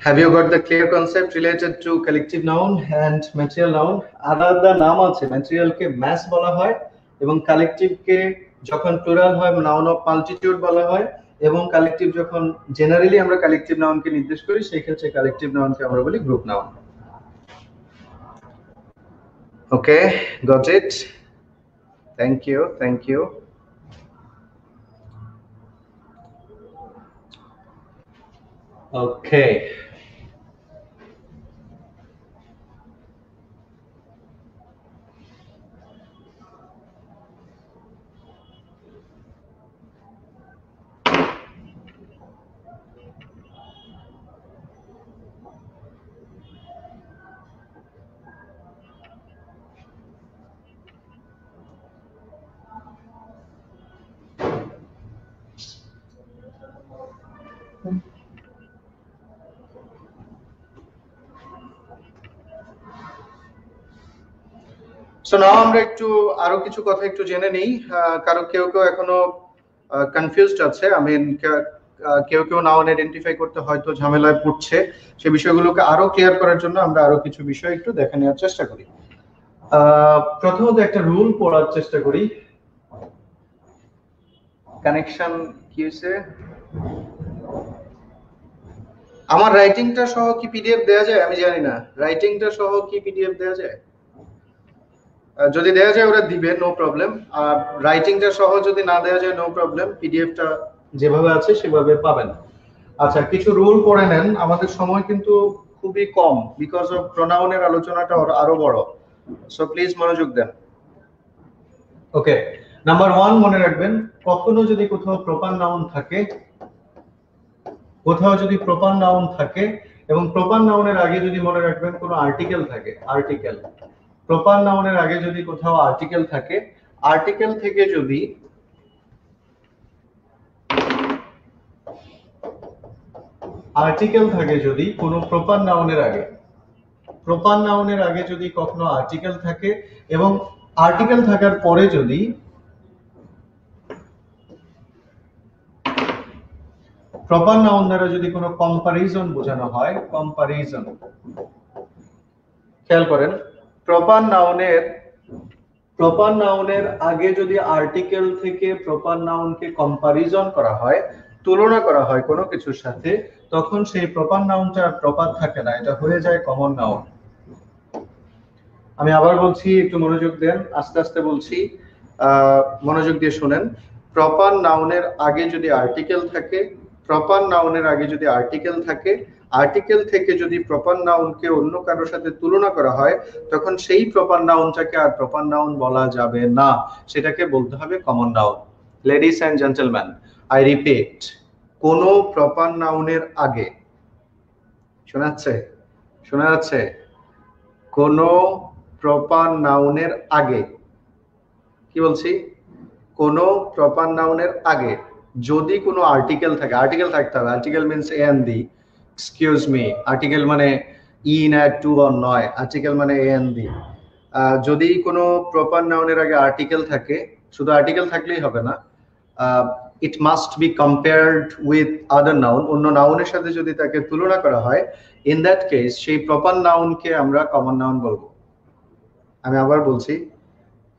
Have you got the clear concept related to collective noun and material noun? আলাদা নাম আছে ম্যাটেরিয়ালকে ম্যাস বলা হয় এবং কালেকটিভকে যখন প্লুরাল হয় নাউন অফ মাল্টিটিউড বলা হয় এবং কালেকটিভ যখন জেনারেলি আমরা কালেকটিভ নাউনকে নির্দেশ করি, সেই ক্ষেত্রে কালেকটিভ নাউনকে আমরা বলি group noun okay got it thank you thank you Okay. So now আমরা একটু আরও কিছু কথা একটু জেনে নিই। আহ, কারও কেউ কেউ এখনও কনফিউজড আছে। আই মিন কেউ কেউ নাউন আইডেন্টিফাই করতে হয়তো ঝামেলায় পড়ছে। সেই বিষয়গুলোকে আরও ক্লিয়ার করার জন্য আমরা আরও কিছু বিষয় একটু দেখে নেওয়ার চেষ্টা করি। প্রথমত একটা রুল পড়ার চেষ্টা করি। কানেকশন কি হয়েছে? আমার রাইটিংটা সহ কি পিডিএফ দেওয়া যায়? আমি জানি না। রাইটিংটা সহ কি পিডিএফ দেওয়া যায়? যদি দেওয়া যায় ওরা দিবে নো প্রবলেম আর রাইটিংটা সহ যদি না দেওয়া যায় নো প্রবলেম পিডিএফটা যেভাবে আছে সেভাবে পাবেন। আচ্ছা কিছু রুল করে নেন। আমাদের সময় কিন্তু খুবই কম বিকজ অফ প্রোনাউনের আলোচনাটা আরও বড়। সো প্লিজ মনোযোগ দেন। ওকে নাম্বার ওয়ান মনে রাখবেন, কখনো যদি কোথাও প্রপার নাউন থাকে, কোথাও যদি প্রপার নাউন থাকে, এবং প্রপার নাউনের আগে যদি মনে রাখবেন কোনো আর্টিকেল থাকে আর্টিকেল প্রপার নাউনের আগে যদি কোথাও আর্টিকেল থাকে আর্টিকেল থেকে যদি আর্টিকেল থাকে যদি কোনো প্রপার নাউনের আগে প্রপার নাউনের আগে যদি কখনো আর্টিকেল থাকে এবং আর্টিকেল থাকার পরে যদি প্রপার নাউন দ্বারা যদি কোনো কম্পারিজন বোঝানো হয় কম্পারিজন খেয়াল করেন প্রপার নাউনের প্রপার নাউনের আগে যদি আর্টিকেল থেকে প্রপার নাউনকে কম্পারিজন করা হয়, তুলনা করা হয় কোনো কিছুর সাথে, তখন সেই প্রপার নাউনটা প্রপার থাকে না, এটা হয়ে যায় কমন নাউন আমি আবার বলছি, একটু মনোযোগ দেন, আস্তে আস্তে বলছি মনোযোগ দিয়ে শুনেন। প্রপার নাউনের আগে যদি আর্টিকেল থাকে প্রপার নাউনের আগে যদি আর্টিকেল থাকে আর্টিকেল থেকে যদি প্রপার নাউনকে অন্য কারোর সাথে তুলনা করা হয়, তখন সেই প্রপার নাউনটাকে আর প্রপার নাউন বলা যাবে না। সেটাকে বলতে হবে common noun ladies and gentleman I repeat কোন প্রপার নাউনের আগে, শোনা যাচ্ছে? শোনা যাচ্ছে? কোন প্রপার নাউনের আগে, কি বলছি? কোন প্রপার নাউনের আগে যদি কোনো আর্টিকেল থাকে আর্টিকেল থাকতে হবে। Article means an the excuse me article মানে ইন অ্যাড টু অন নয় আর্টিকেল মানে এ এন দি যদি কোনো প্রপার নাউনের আগে আর্টিকেল থাকে, শুধু আর্টিকেল থাকলেই হবে না it must be compared with other noun অন্য নাউনের সাথে যদি তাকে তুলনা করা হয় ইন দ্যাট কেস সেই প্রপার নাউনকে আমরা কমন নাউন বলব। আমি আবার বলছি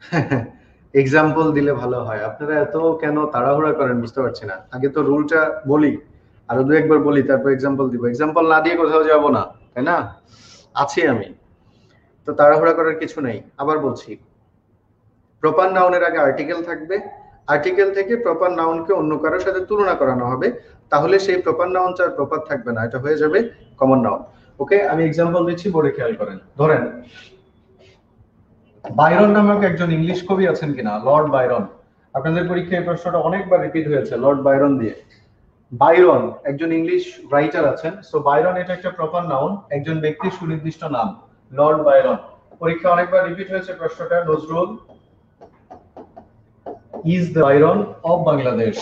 এক্সাম্পল দিলে ভালো হয়। আপনারা এত কেন তাড়াহুড়া করেন বুঝতে পারছি না। আগে তো রুলটা বলি। আরও দু একবার বলি, তারপর এক্সাম্পল দিব। এক্সাম্পল না দিয়ে কোথাও যাব না, তাই না? আছি আমি। তো তাড়াহুড়া করার কিছু নেই। আবার বলছি প্রপার নাউনের আগে আর্টিকেল থাকবে। আর্টিকেল থেকে প্রপার নাউনকে অন্য কারোর সাথে তুলনা করানো হবে। তাহলে সেই প্রপার নাউনটা আর প্রপার থাকবে না, এটা হয়ে যাবে কমন নাউন ওকে, আমি এক্সাম্পল দিচ্ছি, বোর্ডে খেয়াল করেন। ধরেন, বাইরন নামক একজন ইংলিশ কবি আছেন কিনা? Lord Byron. আপনাদের পরীক্ষায় প্রশ্নটা অনেকবার রিপিট হয়েছে, লর্ড বাইরন দিয়ে। বাইরন, একজন ইংলিশ রাইটার আছেন। সো বাইরন এটা একটা প্রপার নাউন একজন ব্যক্তির সুনির্দিষ্ট নাম লর্ড বাইরন পরীক্ষা অনেকবার রিপিট হয়েছে প্রশ্নটা, Nazrul is the Byron of Bangladesh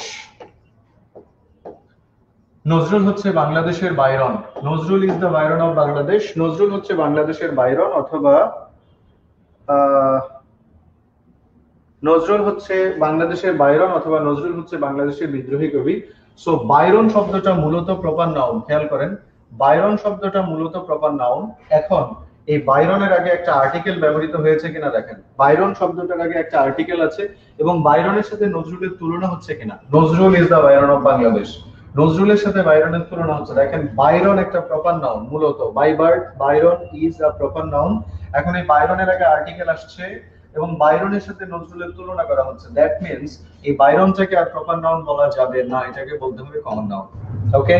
Nazrul হচ্ছে বাংলাদেশের Byron. Nazrul is the Byron of Bangladesh Nazrul হচ্ছে বাংলাদেশের বাইরন অথবা নজরুল হচ্ছে বাংলাদেশের বাইরন অথবা নজরুল হচ্ছে বাংলাদেশের বিদ্রোহী কবি। সো বাইরন শব্দটা মূলত প্রপার নাউন খেয়াল করেন। বাইরন শব্দটা মূলত প্রপার নাউন এখন, এই বাইরনের আগে একটা আর্টিকেল ব্যবহৃত হয়েছে কিনা দেখেন। বাইরন শব্দটার আগে একটা আর্টিকেল আছে এবং বাইরনের সাথে নজরুলের তুলনা হচ্ছে কিনা। Nazrul is the Byron of Bangladesh নজরুলের সাথে বাইরনের তুলনা হচ্ছে। দেখেন বাইরন একটা প্রপার নাউন মূলত। By bird Byron is a proper noun এখন এই বাইরনের আগে আর্টিকেল আসছে এবং বাইরনের সাথে নজরুলের তুলনা করা হচ্ছে। দ্যাট মিন্স এই বাইরনটাকে আর প্রপার নাউন বলা যাবে না, এটাকে বলতে হবে কমন নাউন ওকে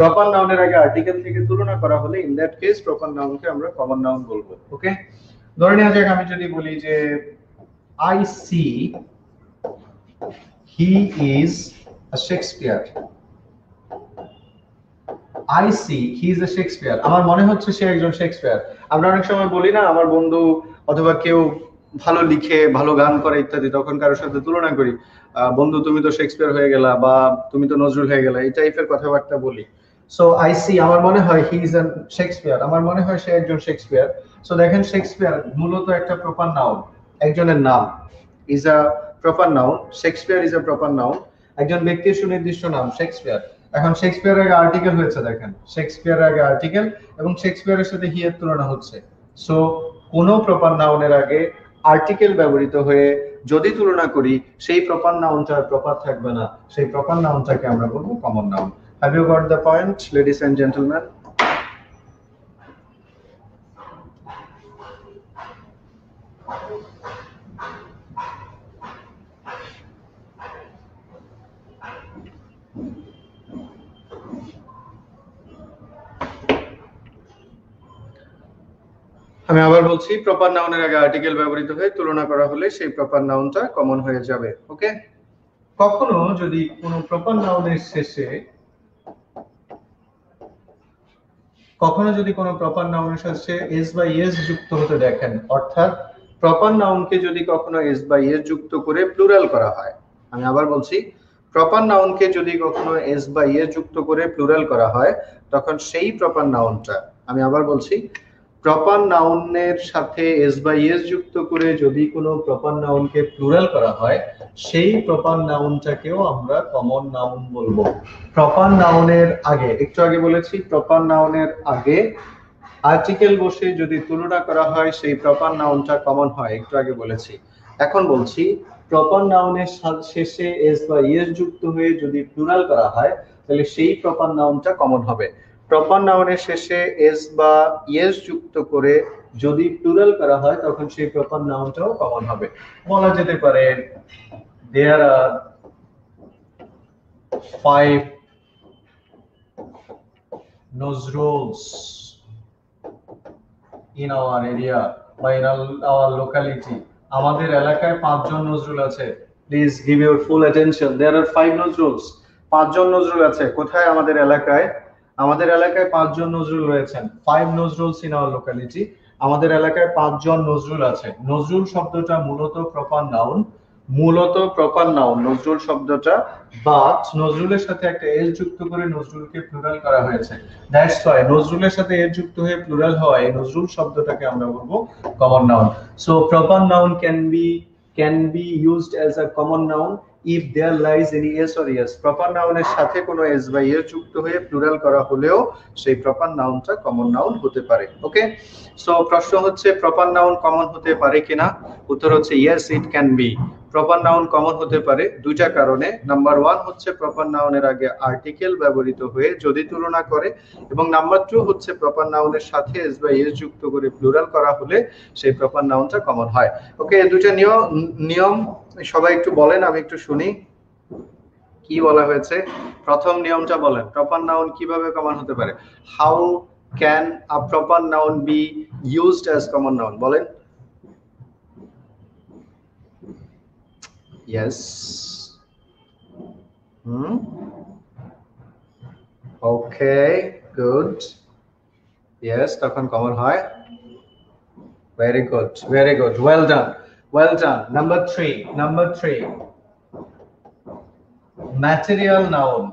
প্রপার নাউনের আগে আর্টিকেল থেকে তুলনা করা হলে ইন দ্যাট কেস প্রপার নাউনকে আমরা কমন নাউন বলব। ওকে ধরে নেওয়া যাক, আমি যদি বলি যে I see he is a Shakespeare I see he is a Shakespeare আমার মনে হচ্ছে সে একজন শেক্সপিয়ার আমরা অনেক সময় বলি না, আমার বন্ধু অথবা কেউ ভালো লিখে, ভালো গান করে ইত্যাদি। তখন কারোর সাথে তুলনা করি বন্ধু, তুমি তো শেক্সপিয়ার হয়ে গেলা বা তুমি তো নজরুল হয়ে গেলা, এই টাইপের কথাবার্তা বলি। সো আই সি আমার মনে হয় হি ইজ শেক্সপিয়ার আমার মনে হয় সে একজন শেক্সপিয়ার সো দেখেন শেক্সপিয়ার মূলত একটা প্রপার নাউন একজনের নাম। Is a proper noun Shakespeare is a proper noun একজন ব্যক্তির সুনির্দিষ্ট নাম শেক্সপিয়ার এখন শেক্সপিয়ার আগে আর্টিকেল হয়েছে, দেখেন। শেক্সপিয়ার আগে আর্টিকেল এবং শেক্সপিয়ারের সাথে হি এর তুলনা হচ্ছে। সো কোন প্রপার নাউনের আগে আর্টিকেল ব্যবহৃত হয়ে যদি তুলনা করি, সেই প্রপার নাউনটা প্রপার থাকবে না। সেই প্রপার নাউনটাকে আমরা বলব common noun have you got the point ladies and gentleman আমি আবার বলছি প্রপার নাউনের আগে আর্টিকেল ব্যবহৃত হয়ে তুলনা করা হলে সেই প্রপার নাউনটা কমন হয়ে যাবে ওকে কখনো যদি কোনো প্রপার নাউনের শেষে, কখনো যদি কোনো প্রপার নাউনের শেষে এস বা ইএস যুক্ত হতে দেখেন, অর্থাৎ প্রপার নাউনকে যদি কখনো এস বা ইএস যুক্ত করে প্লুরাল করা হয়, আমি আবার বলছি প্রপার নাউনকে যদি কখনো এস বা ইএস যুক্ত করে প্লুরাল করা হয়, তখন সেই প্রপার নাউনটা আমি আবার বলছি প্রপার নাউনের সাথে এস বা ইএস যুক্ত করে যদি কোনো প্রপার নাউনকে প্লুরাল করা হয়, সেই প্রপার নাউনটাকেও আমরা কমন নাউন বলব। প্রপার নাউনের আগে, একটু আগে বলেছি প্রপার নাউনের আগে আর্টিকেল বসে যদি তুলনা করা হয়, সেই প্রপার নাউনটা কমন হয়, একটু আগে বলেছি। এখন বলছি প্রপার নাউনের শেষে এস বা ইএস যুক্ত হয়ে যদি প্লুরাল করা হয়, তাহলে সেই প্রপার নাউনটা কমন হবে। প্রপার নাউনের শেষে এস বা ইএস যুক্ত করে যদি প্লুরাল করা হয়, তখন সেই প্রপার নাউনটাও কমন হবে। বলা যেতে পারে there are five Nazruls in our area বা ইন আওয়ার লোকালিটি আমাদের এলাকায় পাঁচজন নজরুল আছে। Please give your full attention there are five Nazruls পাঁচজন নজরুল আছে। কোথায় আমাদের এলাকায়? আমাদের এলাকায় পাঁচজন নজরুল রয়েছেন। Five Nazrul in our locality আমাদের এলাকায় পাঁচজন নজরুল আছে। নজরুল শব্দটা মূলত প্রপার নাউন মূলত প্রপার নাউন নজরুল শব্দটা। বাট নজরুলের সাথে একটা এস যুক্ত করে নজরুলকে প্লুরাল করা হয়েছে। দ্যাটস ওয়াই নজরুলের সাথে এস যুক্ত হয়ে প্লুরাল হওয়ায় নজরুল শব্দটাকে আমরা বলব common noun so proper noun can be can be used as a common noun if there lies any S or yes proper নাউনের সাথে কোনো এস বা ইয়ে যুক্ত হয়ে প্লুরাল করা হলেও সেই প্রপার নাউনটা কমন নাউন হতে পারে ওকে সো প্রশ্ন হচ্ছে প্রপার নাউন কমন হতে পারে কিনা? উত্তর হচ্ছে yes it can be proper noun common হতে পারে দুইটা কারণে। নাম্বার ওয়ান হচ্ছে প্রপার নাউনের আগে আর্টিকেল ব্যবহৃত হয়ে যদি তুলনা করে এবং নাম্বার টু হচ্ছে প্রপার নাউনের সাথে এস বা এস যুক্ত করে প্লুরাল করা হলে সেই প্রপার নাউনটা কমন হয়। ওকে দুইটা নিয়ম নিয়ম সবাই একটু বলেন, আমি একটু শুনি। কি বলা হয়েছে? প্রথম নিয়মটা বলেন প্রপার নাউন কীভাবে কমন হতে পারে? How can a proper noun be used as common noun বলেন। Yes. Hmm. Okay, good. Yes, তখন কমন হয় very good very good well done well done number three number three material noun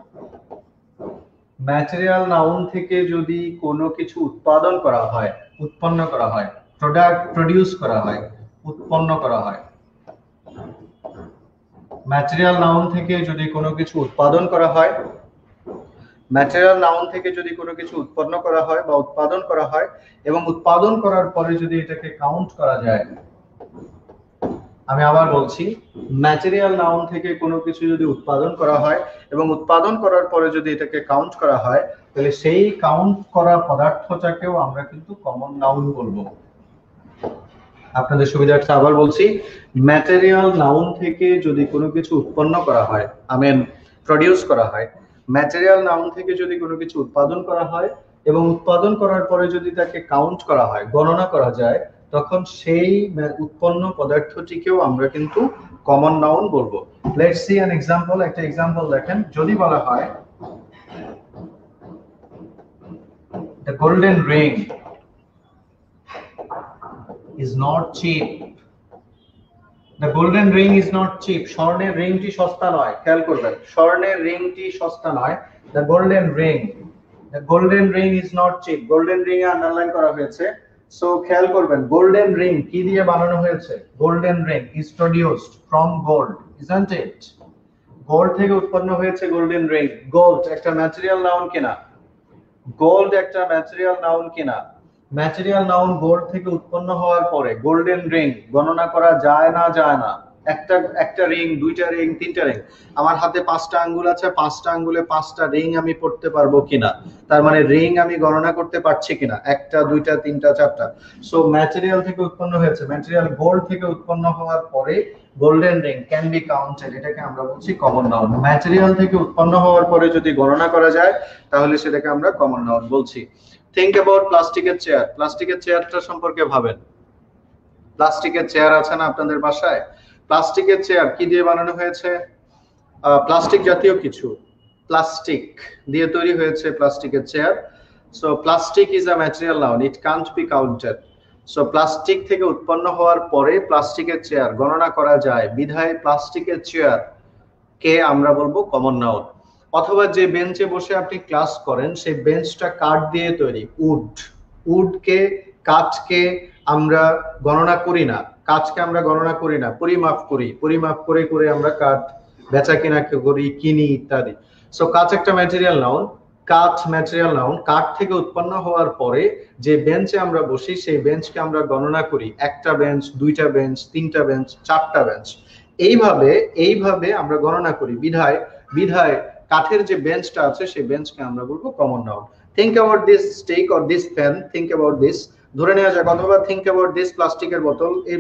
material noun থেকে যদি কোনো কিছু উৎপাদন করা হয় উৎপন্ন করা হয় প্রোডাক্ট প্রডিউস করা হয় উৎপন্ন করা হয় ম্যাটেরিয়াল নাউন থেকে যদি কোনো কিছু উৎপাদন করা হয় ম্যাটেরিয়াল নাউন থেকে যদি কোনো কিছু উৎপন্ন করা হয় বা উৎপাদন করা হয় এবং উৎপাদন করার পরে যদি এটাকে কাউন্ট করা যায়, আমি আবার বলছি ম্যাটেরিয়াল নাউন থেকে কোনো কিছু যদি উৎপাদন করা হয় এবং উৎপাদন করার পরে যদি এটাকে কাউন্ট করা হয়, তাহলে সেই কাউন্ট করা পদার্থটাকেও আমরা কিন্তু কমন নাউন বলব। আপনাদের সুবিধার্থে আবার বলছি ম্যাটেরিয়াল নাউন থেকে যদি কোনো কিছু উৎপন্ন করা হয় আই মিন প্রডিউস করা হয় ম্যাটেরিয়াল নাউন থেকে যদি কোনো কিছু উৎপাদন করা হয় এবং উৎপাদন করার পরে যদি তাকে কাউন্ট করা হয়, গণনা করা যায়, তখন সেই উৎপন্ন পদার্থটিকেও আমরা কিন্তু কমন নাউন বলব। লেটস সি অ্যান এক্সাম্পল একটা এক্সাম্পল দেখেন। যদি বলা হয় the golden ring is not cheap. The golden ring is not cheap. স্বর্ণের রিংটি সস্তা নয়, খেয়াল করবেন। স্বর্ণের রিংটি সস্তা নয়, the golden ring, the golden ring is not cheap. Golden ring এ আন্ডারলাইন করা হয়েছে। সো খেয়াল করবেন গোল্ডেন রিং কি দিয়ে বানানো হয়েছে? Golden ring is produced from gold isn't it gold থেকে উৎপন্ন হয়েছে গোল্ডেন রিং গোল্ড একটা ম্যাটেরিয়াল নাউন কিনা? গোল্ড একটা ম্যাটেরিয়াল নাউন কিনা? ম্যাটেরিয়াল নাউন গোল্ড থেকে উৎপন্ন হওয়ার পরে গোল্ডেন রিং গণনা করা যায় না যায় না। একটা একটা রিং দুইটা রিং তিনটা রিং আমার হাতে পাঁচটা আঙ্গুল আছে, পাঁচটা আঙ্গুলে পাঁচটা রিং আমি পড়তে পারব কিনা? তার মানে রিং আমি গণনা করতে পারছি কিনা? একটা, দুইটা, তিনটা, চারটা। সো ম্যাটেরিয়াল থেকে উৎপন্ন হয়েছে। ম্যাটেরিয়াল গোল্ড থেকে উৎপন্ন হওয়ার পরে golden ring can be counted এটাকে আমরা বলছি কমন নাউন ম্যাটেরিয়াল থেকে উৎপন্ন হওয়ার পরে যদি গণনা করা যায়, তাহলে সেটাকে আমরা কমন নাউন বলছি। থিঙ্ক অ্যাবাউট প্লাস্টিকের চেয়ার প্লাস্টিকের চেয়ারটা সম্পর্কে ভাবেন। প্লাস্টিকের চেয়ার আছে না আপনাদের বাসায়? প্লাস্টিকের চেয়ার কি দিয়ে বানানো হয়েছে? প্লাস্টিক জাতীয় কিছু। প্লাস্টিক দিয়ে তৈরি হয়েছে প্লাস্টিকের chair so plastic is a material noun it can't be counted so plastic থেকে উৎপন্ন হওয়ার পরে প্লাস্টিকের চেয়ার গণনা করা যায়। বিধায় প্লাস্টিকের চেয়ার কে আমরা বলব কমন নাউন অথবা যে বেঞ্চে বসে আপনি ক্লাস করেন, সেই বেঞ্চটা কাঠ দিয়ে তৈরি, উড। উডকে, কাঠকে আমরা গণনা করি না। কাঠকে আমরা গণনা করি না, পরিমাপ করি। পরিমাপ করে করে আমরা কাঠ বেচা কিনা করি, কিনি ইত্যাদি। সো কাঠ একটা ম্যাটেরিয়াল নাউন কাঠ ম্যাটেরিয়াল নাউন কাঠ থেকে উৎপন্ন হওয়ার পরে যে বেঞ্চে আমরা বসি, সেই বেঞ্চকে আমরা গণনা করি। একটা বেঞ্চ, দুইটা বেঞ্চ, তিনটা বেঞ্চ, চারটা বেঞ্চ। এইভাবে এইভাবে আমরা গণনা করি। বিধায় বিধায় কাঠের যে বেঞ্চটা আছে, সেই বেঞ্চকে আমরা বলব common noun think about this stake or this fan think about this ধরে নেওয়া যাক, অথবা থিঙ্ক অ্যাবাউট দিস প্লাস্টিকের বোতল। এই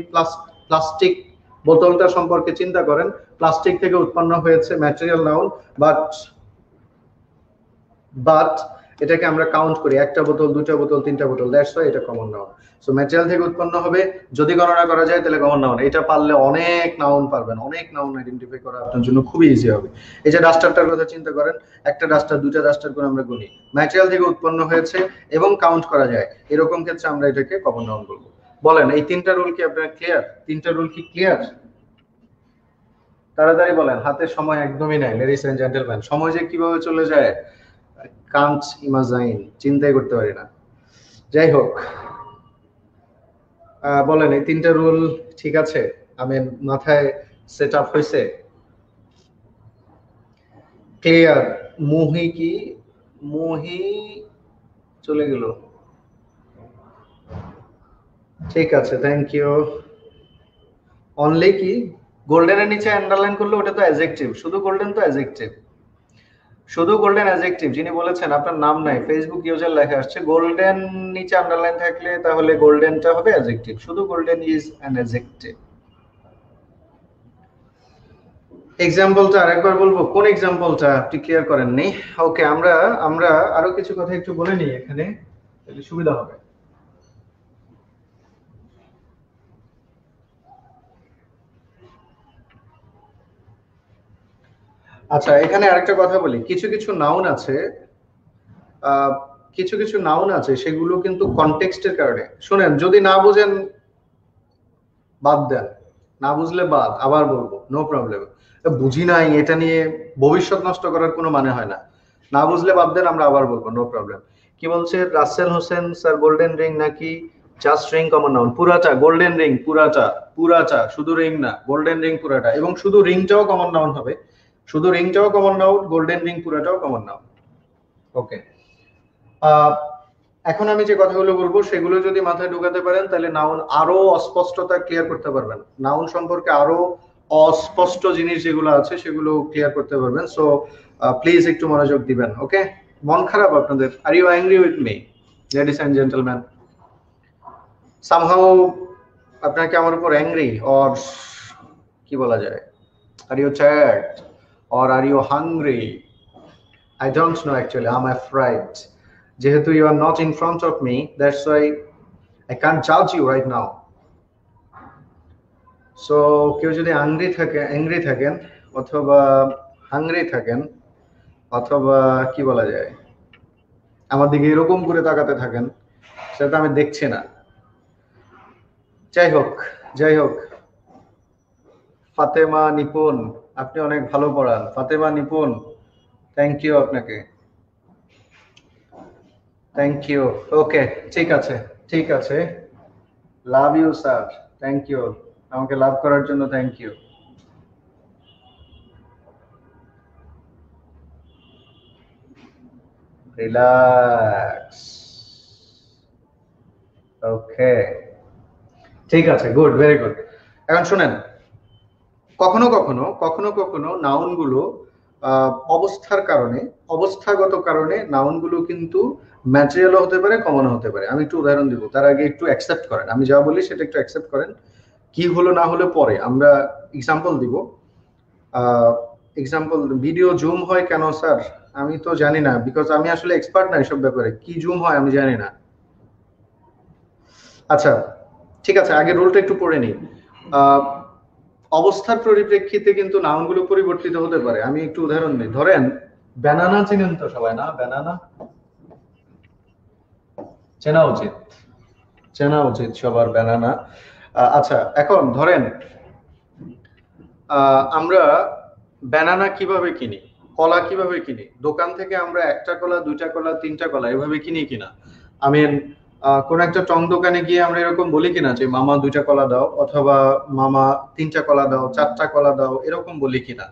প্লাস্টিক বোতলটা সম্পর্কে চিন্তা করেন। প্লাস্টিক থেকে উৎপন্ন হয়েছে ম্যাটেরিয়াল নাউন বাট বাট এটাকে আমরা কাউন্ট করি, একটা বোতল দুটা বোতল, তিনটা বোতল দ্যাটস ওয়াই এটা কমন নাউন সো ম্যাটেরিয়াল থেকে উৎপন্ন হবে, যদি গণনা করা যায় তাহলে কমন নাউন এটা পারলে অনেক নাউন পারবেন, অনেক নাউন আইডেন্টিফাই করা আপনার জন্য খুবই ইজি হবে। এই যে ডাস্টারটার কথা চিন্তা করেন, একটা ডাস্টার দুটা ডাস্টার করে আমরা গুনি। ম্যাটেরিয়াল থেকে উৎপন্ন হয়েছে এবং কাউন্ট করা যায়। এরকম ক্ষেত্রে আমরা এটাকে কমন নাউন বলব। বলেন, এই তিনটা রুল কি আপনার ক্লিয়ার তিনটা রুল কি ক্লিয়ার তাড়াতাড়ি বলেন, হাতে সময় একদমই নাই লেডিস এন্ড জেন্টলম্যান সময় যে কীভাবে চলে যায়? কান্ট ইমাজাইন, চিন্তাই করতে পারি না। যাই হোক বলেন, এই তিনটা রুল ঠিক আছে? আমি মাথায় সেট আপ হয়েছে ক্লিয়ার মুহি কি? মুহি চলে গেল। ঠিক আছে থ্যাংক ইউ অনলি কি? গোল্ডেনের নিচে আন্ডারলাইন করলে ওটা তো অ্যাজেক্টিভ শুধু গোল্ডেন তো অ্যাজেক্টিভ শুধু গোল্ডেন অ্যাজেক্টিভ যিনি বলেছেন আপনার নাম নাই ফেসবুক ইউজার লেখা আসছে গোল্ডেন নিচে আন্ডারলাইন থাকলে তাহলে গোল্ডেনটা হবে অ্যাজেক্টিভ শুধু গোল্ডেন ইজ অ্যান অ্যাজেক্টিভ এক্সাম্পলটা আরেকবার বলব, কোন এক্সাম্পলটা আপনি ক্লিয়ার করেননি? ওকে আমরা আমরা আরও কিছু কথা একটু বলে নিই এখানে সুবিধা হবে। আচ্ছা এখানে আরেকটা কথা বলি। কিছু কিছু নাউন আছে কিছু কিছু নাউন আছে, সেগুলো কিন্তু কনটেক্সটের কারণে। শুনেন, যদি না বুঝেন, বাদ দেন। না বুঝলে বাদ, আবার বলব নো প্রবলেম বুঝি নাই, এটা নিয়ে ভবিষ্যৎ নষ্ট করার কোনো মানে হয় না। না বুঝলে বাদ দেন, আমরা আবার বলব নো প্রবলেম কি বলছে? Rasel Hossain, sir golden ring নাকি? জাস্ট রিং কমন নাউন পুরাটা গোল্ডেন রিং পুরাটা পুরাটা শুধু রিং না গোল্ডেন রিং পুরাটা। এবং শুধু রিংটাও কমন নাউন হবে। শুধু রিংটাও কমন নাউন গোল্ডেন রিং পুরাটাও কমন নাউন ওকে এখন আমি যে কথাগুলো বলব, সেগুলো যদি মাথায় ঢুকাতে পারেন, তাহলে নাউন আরও অস্পষ্টতা ক্লিয়ার করতে পারবেন। নাউন সম্পর্কে আরও অস্পষ্ট জিনিস যেগুলো আছে, সেগুলো ক্লিয়ার করতে পারবেন। সো প্লিজ একটু মনোযোগ দিবেন ওকে মন খারাপ আপনাদের। Are you angry with me ladies and gentleman somehow আপনার কি আমার উপর অ্যাংরি অর কি বলা যায়? Are you tired are you hungry I don't know actually I am afraid যেহেতু you are not in front of me that's why I can জাজ ইউ রাইট নাও সো কেউ যদি আংরি থাকে অ্যাংরি থাকেন, অথবা হাংরি থাকেন, অথবা কি বলা যায়? আমার দিকে এরকম করে তাকাতে থাকেন, সেটা আমি দেখছি না। যাই হোক যাই হোক। ফাতেমা নিপুণ। আপনি অনেক ভালো পড়ান। ফাতেমা, নিপুণ থ্যাংক ইউ আপনাকে। থ্যাংক ইউ ওকে ঠিক আছে ঠিক আছে। Love you sir thank you আমাকে লাভ করার জন্য থ্যাংক ইউ রিল্যাক্স ওকে ঠিক আছে গুড ভেরি গুড এখন শুনেন কখনো কখনো কখনো কখনো নাউনগুলো অবস্থার কারণে, অবস্থাগত কারণে নাউনগুলো কিন্তু ম্যাটেরিয়ালও হতে পারে কমন হতে পারে। আমি একটু উদাহরণ দিব, তার আগে একটু অ্যাকসেপ্ট করেন। আমি যা বলি সেটা একটু অ্যাকসেপ্ট করেন। কি হলো না হলে পরে, আমরা এক্সাম্পল দিব। এক্সাম্পল ভিডিও জুম হয় কেন স্যার আমি তো জানি না বিকজ আমি আসলে এক্সপার্ট না এসব ব্যাপারে। কি জুম হয় আমি জানি না। আচ্ছা ঠিক আছে, আগে রুলটা একটু পড়ে নিই। অবস্থার পরিপ্রেক্ষিতে কিন্তু নাউনগুলো পরিবর্তিত হতে পারে। আমি একটু উদাহরণ দিই। ধরেন ব্যানানা চিনেন তো সবাই, না? ব্যানানা চেনা উচিত। চেনা উচিত সবার ব্যানানা আচ্ছা এখন ধরেন আমরা ব্যানানা কীভাবে কিনি? কলা কীভাবে কিনি? দোকান থেকে আমরা একটা কলা, দুইটা কলা, তিনটা কলা এভাবে কিনি কিনা? আমি কোন একটা টং দোকানে গিয়ে আমরা এরকম বলি কিনা যে, মামা দুইটা কলা দাও, অথবা, মামা তিনটা কলা দাও, চারটা কলা দাও, এরকম বলি কিনা।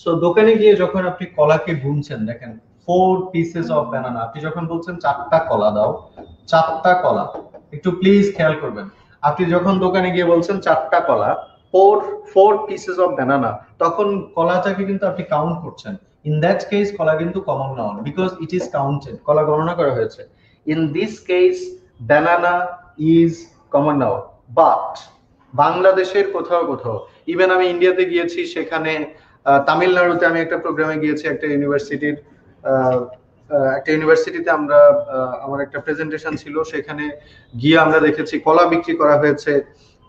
সো দোকানে গিয়ে যখন আপনি কলাকে গুনছেন, দেখেন ফোর পিসেস অফ ব্যানানা আপনি যখন বলছেন, চারটা কলা দাও, চারটা কলা, একটু প্লিজ খেয়াল করবেন। আপনি যখন দোকানে গিয়ে বলছেন, চারটা কলা four four pieces of banana তখন কলাটাকে কিন্তু আপনি কাউন্ট করছেন। ইন দ্যাট কেস কলা কিন্তু common noun because it is counted কলা গণনা করা হয়েছে। In this case banana is common noun but বাংলাদেশের কোথাও কোথাও ইভেন আমি ইন্ডিয়াতে গিয়েছি, সেখানে তামিলনাড়ুতে আমি একটা প্রোগ্রামে গিয়েছি, একটা ইউনিভার্সিটির একটা ইউনিভার্সিটিতে আমরা আমার একটা প্রেজেন্টেশন ছিল, সেখানে গিয়ে আমরা দেখেছি, কলা বিক্রি করা হয়েছে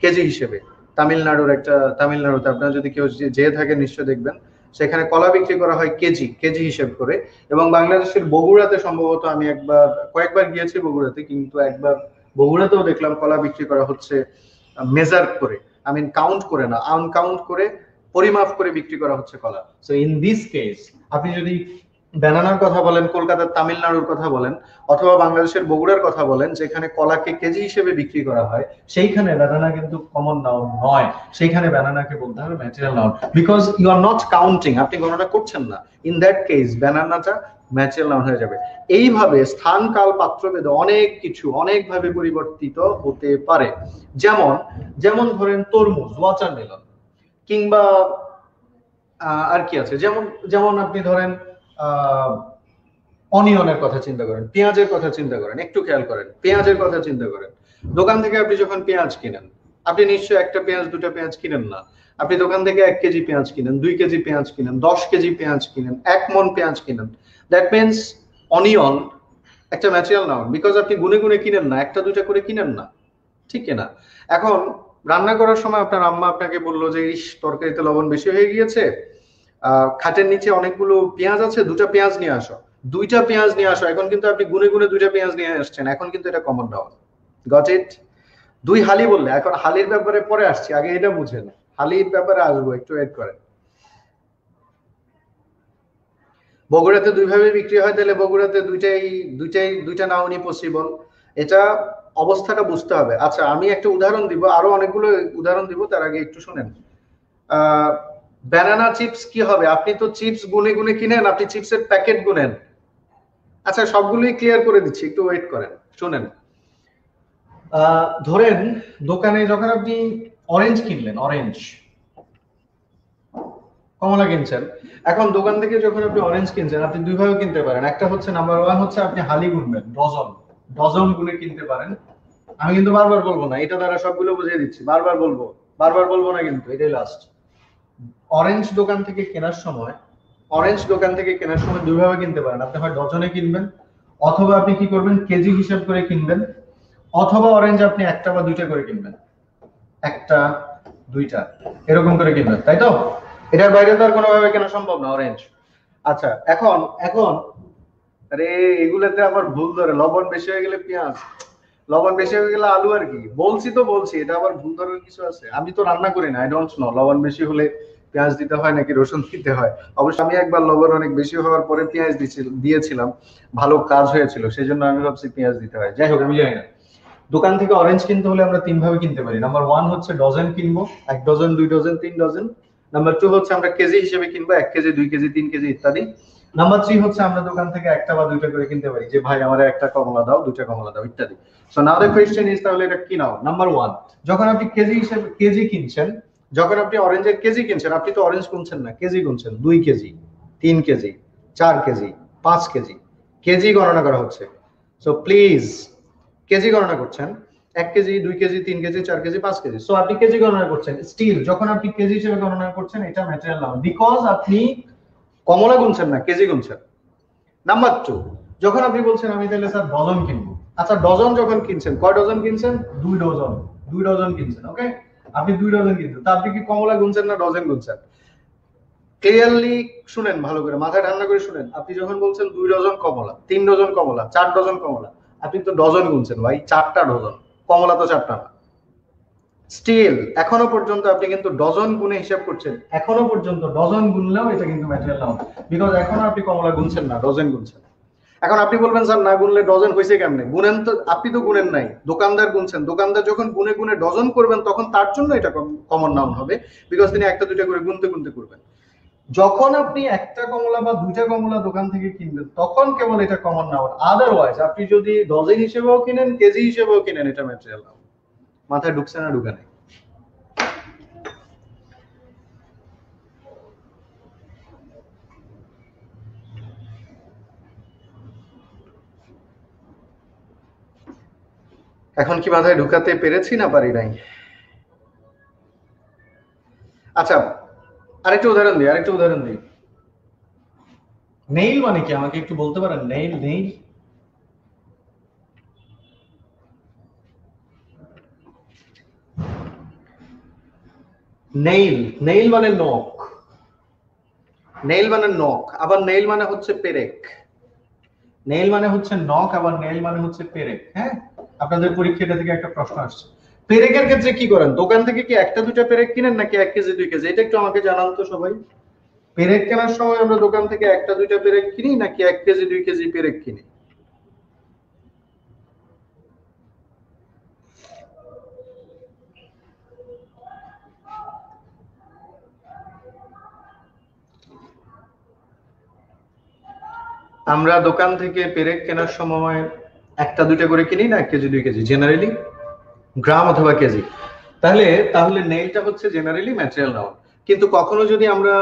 কেজি হিসেবে, তামিলনাড়ুর একটা, তামিলনাড়ুতে। আপনারা যদি কেউ যেয়ে থাকে নিশ্চয় দেখবেন। সেখানে কলা বিক্রি করা হয় কেজি কেজি হিসেব করে। এবং বাংলাদেশের বগুড়াতে সম্ভবত আমি একবার, কয়েকবার গিয়েছি বগুড়াতে, কিন্তু একবার বগুড়াতেও দেখলাম কলা বিক্রি করা হচ্ছে মেজার করে। আই মিন কাউন্ট করে না আনকাউন্ট করে, পরিমাপ করে বিক্রি করা হচ্ছে কলা। সো ইন দিস কেস আপনি যদি ব্যানানার কথা বলেন, কলকাতার তামিলনাড়ুর কথা বলেন, অথবা বাংলাদেশের বগুড়ার কথা বলেন, যেখানে কলাকে কেজি হিসেবে বিক্রি করা হয়, সেইখানে ব্যানানা কিন্তু কমন নাউন নয়। সেইখানে ব্যানানাকে বলতে হবে material noun because you are not counting আপনি গণনা করছেন না। ইন দ্যাট কেস ব্যানানাটা ম্যাটেরিয়াল নাউন হয়ে যাবে। এইভাবে স্থান, কাল, পাত্রভেদে অনেক কিছু অনেকভাবে পরিবর্তিত হতে পারে। যেমন যেমন ধরেন তরমুজ ওয়াটারমেলন কিংবা আর কি আছে? যেমন যেমন আপনি ধরেন অনিয়নের কথা চিন্তা করেন, পেঁয়াজের কথা চিন্তা করেন, একটু খেয়াল করেন, পেঁয়াজের কথা চিন্তা করেন। দোকান থেকে আপনি যখন পেঁয়াজ কিনেন, আপনি নিশ্চয়ই একটা পেঁয়াজ, দুটা পেঁয়াজ কিনেন না। আপনি দোকান থেকে এক কেজি পেঁয়াজ কিনেন, দুই কেজি পেঁয়াজ কিনেন, দশ কেজি পেঁয়াজ কিনেন, এক মন পেঁয়াজ কিনেন। দ্যাট মিনস অনিয়ন একটা ম্যাটেরিয়াল নাউন বিকজ আপনি গুনে গুনে কিনেন না, একটা দুটা করে কিনেন না। ঠিক না এখন রান্না করার সময় আপনার আম্মা আপনাকে বলল যে, ইস, তরকারিতে লবণ বেশি হয়ে গিয়েছে। খাটের নিচে অনেকগুলো পেঁয়াজ আছে, দুটা পেঁয়াজ নিয়ে আসো। দুইটা পেঁয়াজ নিয়ে আসো, এখন কিন্তু আপনি গুনে গুনে দুইটা পেঁয়াজ নিয়ে আসছেন, এখন কিন্তু এটা কমন ডাউন গট ইট দুই হালি বললে, এখন হালির ব্যাপারে পরে আসছি, আগে এটা বুঝেন হালির ব্যাপারে আসব, একটু ওয়েট করেন। বগুড়াতে দুইভাবে বিক্রি হয়, তাহলে বগুড়াতে দুইটাই দুইটাই, দুইটা নাউনি পসিবল এটা অবস্থাটা বুঝতে হবে। আচ্ছা আমি একটা উদাহরণ দিব, আরও অনেকগুলো উদাহরণ দিব, তার আগে একটু শুনেন। আহ ব্যানানা চিপস কি হবে? আপনি তো চিপস গুনে গুনে কিনেন, আপনি চিপসের প্যাকেট গুনেন। আচ্ছা সবগুলোই ক্লিয়ার করে দিচ্ছি, একটু ওয়েট করেন, শুনেন। ধরেন, দোকানে যখন আপনি অরেঞ্জ কিনলেন অরেঞ্জ কমলা কিনছেন, এখন দোকান থেকে যখন আপনি অরেঞ্জ কিনছেন, আপনি দুইভাবে কিনতে পারেন। একটা হচ্ছে নাম্বার ওয়ান হচ্ছে আপনি হালি গুনবেন, ডজন ডজন গুনে কিনতে পারেন। আমি কিন্তু বারবার বলব না, এটা দ্বারা সবগুলো বুঝিয়ে দিচ্ছি, বারবার বলব বারবার বলব না কিন্তু, এটাই লাস্ট অরেঞ্জ দোকান থেকে কেনার সময় অরেঞ্জ দোকান থেকে কেনার সময় দুইভাবে কিনতে পারেন। আপনি হয় ডজনে কিনবেন, অথবা আপনি কি করবেন, কেজি হিসাব করে কিনবেন, অথবা অরেঞ্জ আপনি একটা বা দুইটা করে কিনবেন। একটা, দুইটা, এরকম করে কিনবেন, তাই তো? এটার বাইরে তো আর কোনোভাবে কেনা সম্ভব না অরেঞ্জ আচ্ছা এখন এখন, আরে এগুলোতে আবার ভুল ধরে, লবণ বেশি হয়ে গেলে পেঁয়াজ। লবণ বেশি হয়ে গেলে আলু আর কি? বলছি তো বলছি, এটা আবার ভুল ধরার কিছু আছে। আমি তো রান্না করি না আই ডোন্ট নো লবণ বেশি হলে পেঁয়াজ দিতে হয় নাকি রসুন দিতে হয়? অবশ্য আমি একবার লবণ অনেক বেশি হওয়ার পরে পেঁয়াজ দিয়েছিলাম। ভালো কাজ হয়েছিল সেই জন্য আমি ভাবছি পেঁয়াজ দিতে হয়। যাই হোক, আমি জানি না। দোকান থেকে অরেঞ্জ কিনতে হলে আমরা তিন ভাবে কিনতে পারি। নাম্বার ওয়ান হচ্ছে ডজন কিনবো, এক ডজন দুই ডজন তিন ডজন নাম্বার টু হচ্ছে আমরা কেজি হিসেবে কিনবো, এক কেজি, দুই কেজি, তিন কেজি ইত্যাদি। নাম্বার থ্রি হচ্ছে আমরা দোকান থেকে একটা বা দুইটা করে কিনতে পারি। যে ভাই, আমার একটা কমলা দাও, দুইটা কমলা দাও ইত্যাদি। So now the question is তাহলে এটা কি নাও? নাম্বার ওয়ান যখন আপনি কেজি হিসেবে, কেজি কিনছেন, যখন আপনি অরেঞ্জের কেজি কিনছেন, আপনি তো অরেঞ্জ গুনছেন না, কেজি গুনছেন, দুই কেজি, তিন কেজি, চার কেজি, পাঁচ কেজি কেজি গণনা করা হচ্ছে। সো প্লিজ কেজি গণনা করছেন, এক কেজি, দুই কেজি, তিন কেজি, চার কেজি, পাঁচ কেজি। সো আপনি কেজি গণনা করছেন স্টিল যখন আপনি কেজি হিসেবে গণনা করছেন, এটা ম্যাটেরিয়াল নাম বিকজ আপনি কমলা গুনছেন না, কেজি গুনছেন। নাম্বার টু যখন আপনি বলছেন, আমি তাহলে স্যার ডজন কিনবো। আচ্ছা ডজন যখন কিনছেন কয় ডজন কিনছেন? দুই ডজন দুই ডজন কিনছেন ওকে আপনি দুই ডজন কিনছেন তা আপনি কি কমলা গুনছেন না ডজন গুনছেন? ক্লিয়ারলি শুনেন ভালো করে মাথায় ঠান্ডা করে শুনেন। আপনি যখন বলছেন দুই ডজন কমলা তিন ডজন কমলা চার ডজন কমলা আপনি তো ডজন গুনছেন ভাই চারটা ডজন কমলা তো চারটা না। স্টিল এখনও পর্যন্ত আপনি কিন্তু ডজন গুণে হিসাব করছেন। এখনও পর্যন্ত ডজন গুনলেও এটা কিন্তু ম্যাটেরিয়াল নাম বিকজ এখনও আপনি কমলা গুনছেন না ডজন গুনছেন। এখন আপনি বলবেন, স্যার, না গুনলে ডজন হয়েছে কেমনে? গুনেন তো, আপনি তো গুনেন নাই। দোকানদার গুনছেন। দোকানদার যখন গুনে গুনে ডজন করবেন, তখন তার জন্য এটা কমন নাউন হবে বিকজ তিনি একটা, দুইটা করে গুনতে গুনতে করবেন। যখন আপনি একটা কমলা বা দুইটা কমলা দোকান থেকে কিনবেন, তখন কেবল এটা কমন নাউন আদারওয়াইজ আপনি যদি ডজন হিসেবেও কিনেন, কেজি হিসেবেও কিনেন, এটা ম্যাটেরিয়াল মাথায় ঢুকছে না, ঢুকে নেই। এখন কি মাথায় ঢুকাতে পেরেছি না পারি নাই? আচ্ছা আরেকটা উদাহরণ দিই আরেকটা উদাহরণ দিই। নেইল মানে কি? আমাকে একটু বলতে পারেন? নেইল নেইল নেইল নেইল মানে নখ। নেইল মানে নখ আবার নেইল মানে হচ্ছে পেরেক। নেইল মানে হচ্ছে নখ আবার নেইল মানে হচ্ছে পেরেক হ্যাঁ? আপনাদের পরীক্ষাটা থেকে একটা প্রশ্ন আসছে। পেরেকের ক্ষেত্রে কি করেন? দোকান থেকে কি একটা দুইটা পেরেক কিনেন নাকি এক কেজি, দুই কেজি? এটা একটু আমাকে জানান তো সবাই। পেরেক কেনার সময় আমরা দোকান থেকে একটা, দুইটা পেরেক কিনি নাকি এক কেজি, দুই কেজি পেরেক কিনি? আমরা দোকান থেকে পেরেক কেনার সময় একটা, দুইটা করে কিনি না এক কেজি, দুই কেজি জেনারেলি গ্রাম অথবা কেজি। তাহলে তাহলে নেইলটা হচ্ছে জেনারেলি ম্যাটেরিয়াল নাউন কিন্তু কখনো যদি আমরা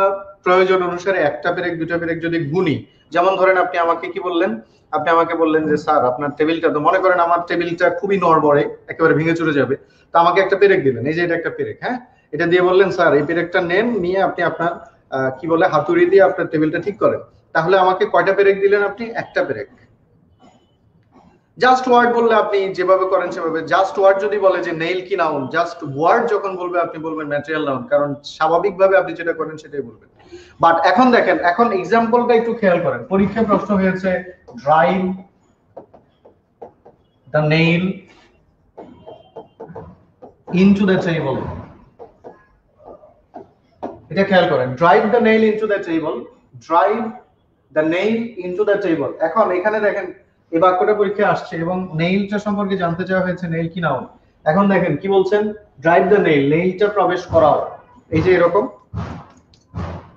প্রয়োজন অনুসারে একটা পেরেক দুটা পেরেক যদি গুনি, যেমন ধরেন আপনি আমাকে কি বললেন? আপনি আমাকে বললেন যে, স্যার, আপনার টেবিলটা তো, মনে করেন আমার টেবিলটা খুবই নড়বড়ে, একেবারে ভেঙে চলে যাবে। তো আমাকে একটা পেরেক দিলেন এই যে এটা একটা পেরেক হ্যাঁ? এটা দিয়ে বললেন, স্যার, এই পেরেকটা নেন, নিয়ে আপনি আপনার কি বলে, হাতুড়ি দিয়ে আপনার টেবিলটা ঠিক করেন। তাহলে আমাকে কয়টা পেরেক দিলেন আপনি? একটা পেরেক। জাস্ট ওয়ার্ড বললে আপনি যেভাবে করেন সেভাবে। জাস্ট ওয়ার্ড যদি বলে যে নেইল কি নাউন জাস্ট ওয়ার্ড যখন বলবে, আপনি বলবেন ম্যাটেরিয়াল নাউন কারণ স্বাভাবিকভাবে আপনি যেটা করেন সেটাই বলবেন। বাট এখন দেখেন, এখন এক্সাম্পলটা একটু খেয়াল করেন। পরীক্ষায় প্রশ্ন হয়েছে drive the nail into the table এটা খেয়াল করেন drive the nail into the table drive the nail into the table এখন এখানে দেখেন এই বাক্যটা পরীক্ষায় আসছে এবং নেইলটা সম্পর্কে জানতে চাওয়া হয়েছে নেইল কি নাও এখন দেখেন, কি বলছেন? ড্রাইভ দ্য নেইল নেইলটা প্রবেশ করাও। এই যে এরকম।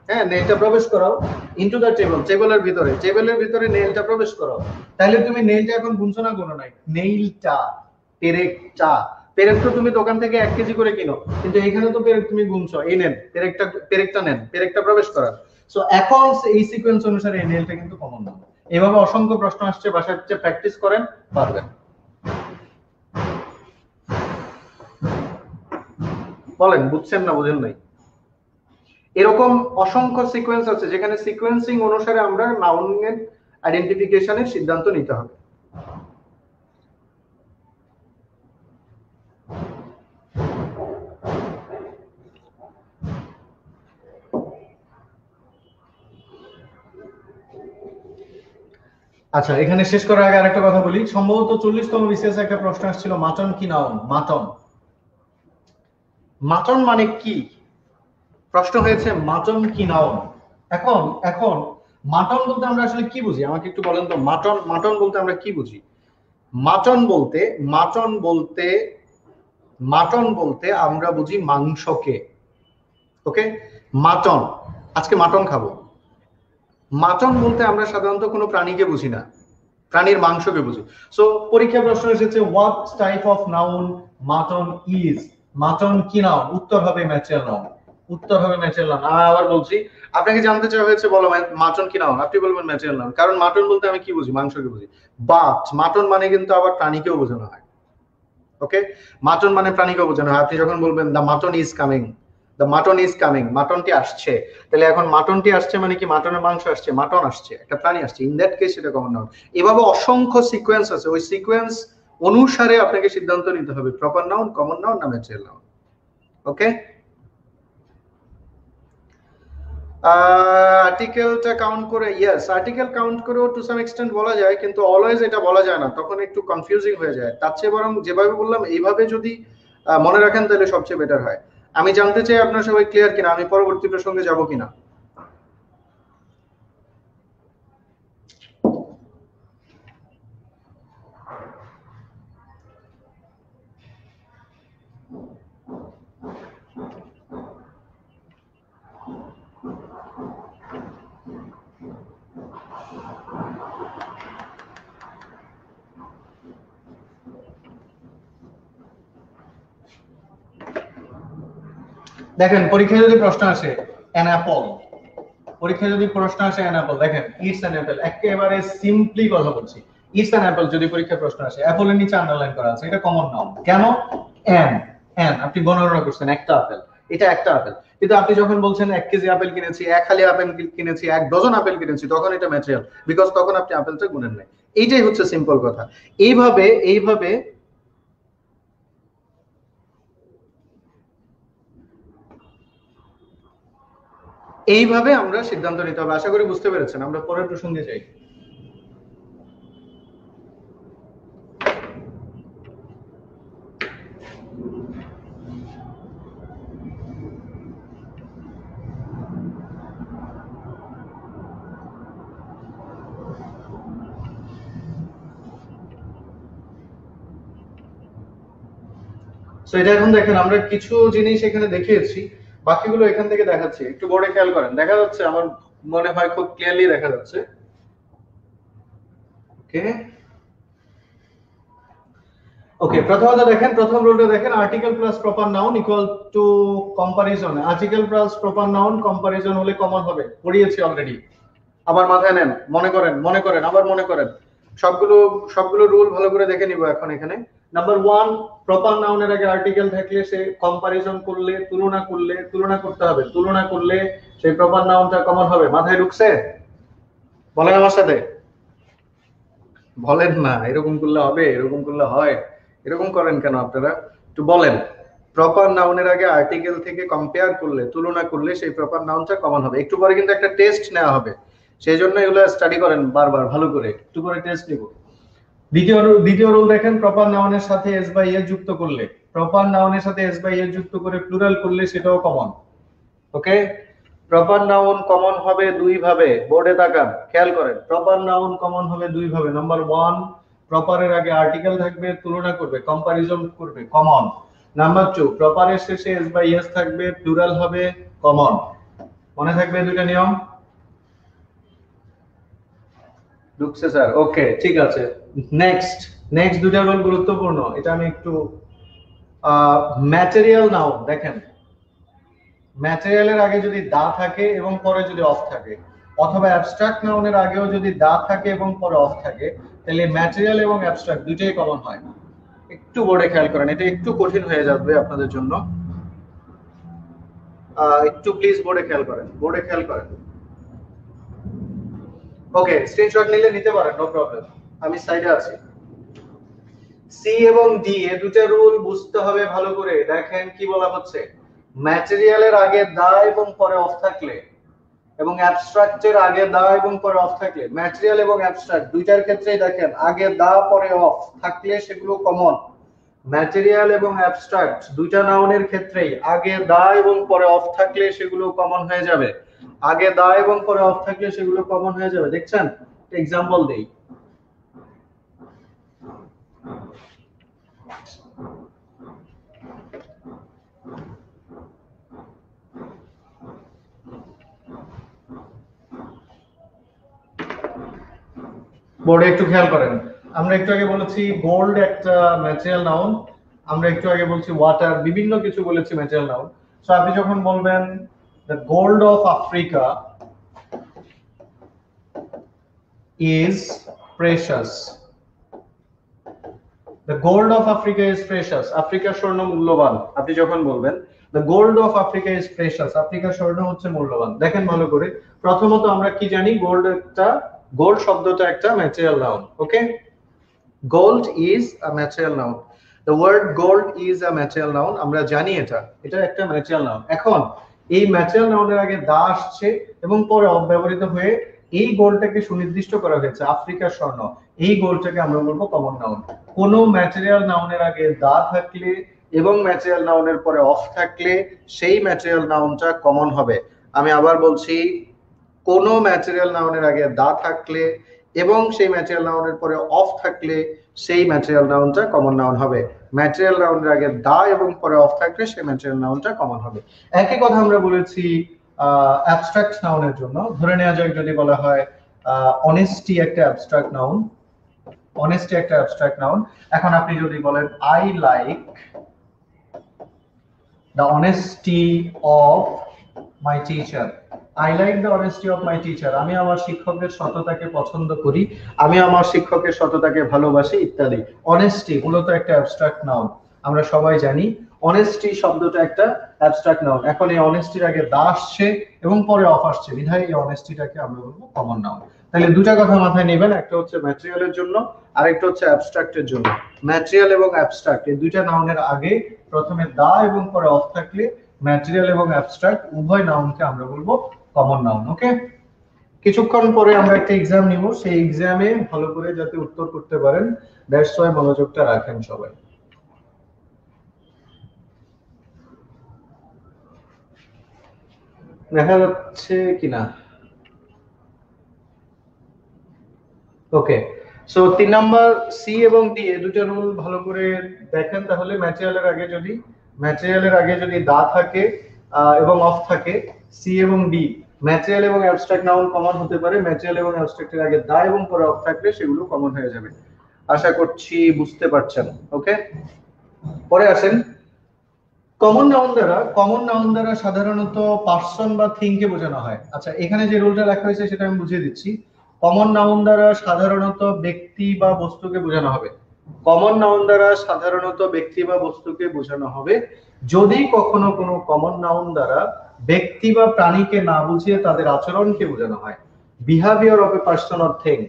হ্যাঁ নেলটা প্রবেশ করাও। ইনটু দ্য টেবল টেবলের ভিতরে। টেবলের ভিতরে নেলটা প্রবেশ করাও। তাহলে তুমি নেইলটা এখন গুনছো না গুনো নাই? নেইলটা পেরেকটা। পেরেক তো তুমি দোকান থেকে এক কেজি করে কিনো। কিন্তু এখানে তো পেরেক তুমি গুনছো। এই নেন, পেরেকটা পেরেকটা নেন। পেরেকটা প্রবেশ করান সো এখন এই সিকোয়েন্স অনুসারে এই নেলটা কিন্তু কমন নাম এভাবে অসংখ্য প্রশ্ন আসছে বাসার চেয়ে প্র্যাকটিস করেন, পারবেন। বলেন, বুঝছেন না, বুঝেন নাই। এরকম অসংখ্য সিকোয়েন্স আছে, যেখানে সিকোয়েন্সিং অনুসারে আমরা নাউনের আইডেন্টিফিকেশনের সিদ্ধান্ত নিতে হবে। আচ্ছা এখানে শেষ করার আগে আরেকটা কথা বলি। সম্ভবত চল্লিশতম বিসিএস একটা প্রশ্ন আসছিল মাটন কি নাউন? মাটন মাটন মানে কি? প্রশ্ন হয়েছে মাটন কি নাউন? এখন এখন মাটন বলতে আমরা আসলে কি বুঝি? আমাকে একটু বলেন তো মাটন মাটন বলতে আমরা কি বুঝি? মাটন বলতে মাটন বলতে মাটন বলতে আমরা বুঝি মাংসকে। ওকে? মাটন আজকে মাটন খাব। মাটন বলতে আমরা সাধারণত কোনো প্রাণীকে বুঝি না। প্রাণীর মাংসকে বুঝি। সো পরীক্ষা প্রশ্ন এসেছে what type of noun mutton is mutton কি নাউন উত্তর হবে ম্যাচের নাউন উত্তর হবে ম্যাচের নাউন আমি আবার বলছি, আপনাকে জানতে চাওয়া হয়েছে, বলো মাটন কি নাউন আপনি বলবেন ম্যাচের নাউন কারণ মাটন বলতে আমি কি বুঝি? মাংসকে বুঝি। বাট মাটন মানে কিন্তু আবার প্রাণীকেও বোঝানো হয়। ওকে মাটন মানে প্রাণীকেও বোঝানো হয়। আপনি যখন বলবেন the mutton is coming the mutton is coming মাটনটি আসছে। তাহলে এখন মাটনটি আসছে মানে কি? মাটনের মাংস আসছে। মাটন আসছে। একটা প্রাণী আসছে। ইন দ্যাট কেস সেটা কমন নাউন এভাবে অসংখ্য সিকোয়েন্স আছে। ওই সিকোয়েন্স অনুসারে আপনাকে সিদ্ধান্ত নিতে হবে। প্রপার নাউন কমন নাউন না ম্যাচুয়াল নাউন ওকে আর্টিকেলটা কাউন্ট করে ইয়েস আর্টিকেল কাউন্ট করেও টু সাম এক্সটেন্ট বলা যায়, কিন্তু অলওয়েজ এটা বলা যায় না। তখন একটু কনফিউজিং হয়ে যায়। তার চেয়ে বরং যেভাবে বললাম, এইভাবে যদি মনে রাখেন তাহলে সবচেয়ে বেটার হয়। আমি জানতে চাই আপনার সবাই ক্লিয়ার কিনা? আমি পরবর্তী প্রসঙ্গে যাব কিনা? দেখেন, পরীক্ষায় যদি প্রশ্ন আসে অ্যান অ্যাপল পরীক্ষায় যদি প্রশ্ন আসে অ্যান অ্যাপল দেখেন ইটস অ্যান অ্যাপল একেবারে সিম্পলি কথা বলছি। ইটস অ্যান অ্যাপল যদি পরীক্ষায় প্রশ্ন আসে অ্যাপলের নিচে আন্ডারলাইন করা আছে, এটা কমন নাম কেন? অ্যান অ্যান আপনি গণনা করছেন, একটা আপেল। এটা একটা আপেল। কিন্তু আপনি যখন বলছেন, এক কেজি আপেল কিনেছি, এক খালি আপেল কিনেছি, এক ডজন আপেল কিনেছি, তখন এটা ম্যাটেরিয়াল বিকজ তখন আপনি আপেলটা গুনেন নাই। এইটাই হচ্ছে সিম্পল কথা। এইভাবে এইভাবে এইভাবে আমরা সিদ্ধান্ত নিতে হবে। আশা করি বুঝতে পেরেছেন। আমরা পরের প্রসঙ্গে যাই। সো এটা এখন দেখেন, আমরা কিছু জিনিস এখানে দেখিয়েছি। বাকিগুলো এখান থেকে দেখাচ্ছি। একটু বোর্ডে খেয়াল করেন। দেখা যাচ্ছে আমার মনে হয় খুব ক্লিয়ারলি দেখা যাচ্ছে। ওকে ওকে প্রথমত দেখেন, প্রথম রুলটা দেখেন article plus proper noun equal to comparison article plus proper noun comparison হলে কমন হবে। পড়িয়েছি অলরেডি আবার মাথায় নেন, মনে করেন মনে করেন, আবার মনে করেন। সবগুলো সবগুলো রুল ভালো করে দেখে নিব এখন এখানে। নাম্বার ওয়ান প্রপার নাউনের আগে আর্টিকেল থাকলে সে কম্পারিজন করলে, তুলনা করলে, তুলনা করতে হবে। তুলনা করলে সেই প্রপার নাউনটা কমন হবে। মাথায় ঢুকছে? বলেন আমার সাথে? বলেন না, এরকম করলে হবে, এরকম করলে হয়। এরকম করেন কেন আপনারা? একটু বলেন। প্রপার নাউনের আগে আর্টিকেল থেকে কম্পেয়ার করলে, তুলনা করলে সেই প্রপার নাউনটা কমন হবে। একটু পরে কিন্তু একটা টেস্ট নেওয়া হবে। সেই জন্য এগুলো স্টাডি করেন বারবার, ভালো করে। একটু করে টেস্ট নিব। দ্বিতীয় দ্বিতীয় রুল দেখেন প্রপার নাউনের সাথে এস বাই এ যুক্ত করলে। প্রপার নাউনের সাথে এস বাই এ যুক্ত করে প্লুরাল করলে সেটাও common okay proper noun common হবে দুই ভাবে বোর্ডে তাকান, খেয়াল করেন। প্রপার নাউন কমন হবে দুই ভাবে নাম্বার ওয়ান প্রপারের আগে আর্টিকেল থাকবে, তুলনা করবে কম্পারিজন করবে কমন নাম্বার টু প্রপারের শেষে এস বাই এস থাকবে প্লুরাল হবে কমন মনে থাকবে দুইটা নিয়ম? ঢুকছে, স্যার। ওকে, ঠিক আছে। নেক্সট নেক্সট দুটা রোল গুরুত্বপূর্ণ। এটা আমি একটু ম্যাটেরিয়াল নাও দেখেন। ম্যাটেরিয়ালের আগে যদি দা থাকে এবং পরে যদি অফ থাকে, অথবা অ্যাবস্ট্রাক্ট নাউনের আগেও যদি দা থাকে এবং পরে অফ থাকে, তাহলে ম্যাটেরিয়াল এবং অ্যাবস্ট্রাক্ট দুইটাই কমন হয়। একটু বোর্ডে খেয়াল করেন, এটা একটু কঠিন হয়ে যাবে আপনাদের জন্য। একটু প্লিজ বোর্ডে খেয়াল করেন বোর্ডে খেয়াল করেন। ওকে স্ক্রিনশট নিলে নিতে পারেন নো প্রবলেম আমি সাইডে আছি। সি এবং ডি এ দুটো রুল বুঝতে হবে ভালো করে। দেখেন কি বলা হচ্ছে। ম্যাটেরিয়ালের আগে দা এবং পরে অফ থাকলে এবং অ্যাবস্ট্রাক্টের আগে দা এবং পরে অফ থাকলে ম্যাটেরিয়াল এবং অ্যাবস্ট্রাক্ট দুইটার ক্ষেত্রেই দেখেন, আগে দা, পরে অফ থাকলে সেগুলো কমন ম্যাটেরিয়াল এবং অ্যাবস্ট্রাক্ট দুইটা নাউনের ক্ষেত্রেই আগে দা এবং পরে অফ থাকলে সেগুলো কমন হয়ে যাবে। আগে দা এবং পরে অফ থাকলে সেগুলো কমন হয়ে যাবে। দেখছেন? এক্সাম্পল দেই। বোর্ডে একটু খেয়াল করেন। আমরা একটু আগে বলেছি গোল্ড একটা ম্যাটেরিয়াল নাউন আমরা একটু আগে বলছি ওয়াটার বিভিন্ন কিছু বলেছি ম্যাটেরিয়াল নাউন সো আপনি যখন বলবেন the gold of Africa is precious the gold of Africa is precious আফ্রিকার স্বর্ণ মূল্যবান। আপনি যখন বলবেন the gold of Africa is precious আফ্রিকার স্বর্ণ হচ্ছে মূল্যবান। দেখেন ভালো করে। প্রথমত আমরা কি জানি? গোল্ড একটা গোল্ড শব্দটা একটা material noun okay gold is a material noun the word gold is a material noun আমরা জানি এটা। এটা একটা ম্যাটেরিয়াল নাউন এখন এই ম্যাটেরিয়াল নাউনের আগে দা আসছে এবং পরে অব্যবহৃত হয়ে এই গোলটাকে সুনির্দিষ্ট করা হয়েছে, আফ্রিকার স্বর্ণ। এই গোলটাকে আমরা বলব কমন নাউন কোন ম্যাটেরিয়াল নাউনের আগে দা থাকলে এবং ম্যাটেরিয়াল নাউনের পরে অফ থাকলে সেই ম্যাটেরিয়াল নাউনটা কমন হবে। আমি আবার বলছি, কোন ম্যাটেরিয়াল নাউনের আগে দা থাকলে এবং সেই ম্যাটেরিয়াল নাউনের পরে অফ থাকলে সেই ম্যাটেরিয়াল নাউনটা কমন নাউন হবে। ম্যাটেরিয়াল রাউন্ডের আগে দা এবং পরে অফ থাকলে সেই ম্যাটেরিয়াল রাউন্ডটা কমন হবে। একই কথা আমরা বলেছি অ্যাবস্ট্রাক্ট নাউনের জন্য। ধরে নেওয়া যাক যদি বলা হয় অনেস্টি একটা অ্যাবস্ট্রাক্ট নাউন অনেস্টি একটা অ্যাবস্ট্রাক্ট নাউন এখন আপনি যদি বলেন I like the honesty of my teacher I like the honesty of my teacher আমি আমার শিক্ষকের সততাকে পছন্দ করি। আমি আমার শিক্ষকের সততাকে ভালোবাসি ইত্যাদি। অনেস্টি মূলত একটা অ্যাবস্ট্রাক্ট নাউন আমরা সবাই জানি অনেস্টি শব্দটা একটা অ্যাবস্ট্রাক্ট নাউন এখন এই অনেস্টির আগে দা আসছে এবং পরে অফ আসছে। বিধায় এই অনেস্টিটাকে আমরা বলব কমন নাউন তাহলে দুটা কথা মাথায় নেবেন। একটা হচ্ছে ম্যাটেরিয়ালের জন্য আর একটা হচ্ছে অ্যাবস্ট্রাক্টের জন্য। ম্যাটেরিয়াল এবং অ্যাবস্ট্রাক্ট এই দুইটা নাউনের আগে প্রথমে দা এবং পরে অফ থাকলে ম্যাটেরিয়াল এবং অ্যাবস্ট্রাক্ট উভয় নাউনকে আমরা বলব কমন নাউন ওকে কিছুক্ষণ পরে আমরা একটা এক্সাম নিব। সেই এক্সামে ভালো করে যাতে উত্তর করতে পারেন দ্যাটস ওয়াই মনোযোগটা রাখেন সবাই। দেখা যাচ্ছে কিনা? ওকে সো তিন নাম্বার সি এবং ডি এই দুটো রুল ভালো করে দেখেন তাহলে। ম্যাটেরিয়ালের আগে যদি ম্যাটেরিয়ালের আগে যদি দা থাকে এবং অফ থাকে সি এবং ডি ম্যাটেরিয়াল এবং অ্যাবস্ট্রাক্ট নাউন কমন হতে পারে। ম্যাটেরিয়াল এবং অ্যাবস্ট্রাক্টের আগে দা এবং পরে অফ থাকলে সেগুলো কমন হয়ে যাবে। আশা করছি বুঝতে পারছেন ওকে পরে আসেন। কমন নাউন দ্বারা কমন নাউন দ্বারা সাধারণত পার্সন বা থিংকে বোঝানো হয়। আচ্ছা এখানে যে রুলটা লেখা হয়েছে সেটা আমি বুঝিয়ে দিচ্ছি। কমন নাউন দ্বারা সাধারণত ব্যক্তি বা বস্তুকে বোঝানো হবে। কমন নাউন দ্বারা সাধারণত ব্যক্তি বা বস্তুকে বোঝানো হবে। যদি কখনো কোনো কমন নাউন দ্বারা ব্যক্তি বা প্রাণীকে না বুঝিয়ে তাদের আচরণকে বোঝানো হয়। Behaviour of a person or thing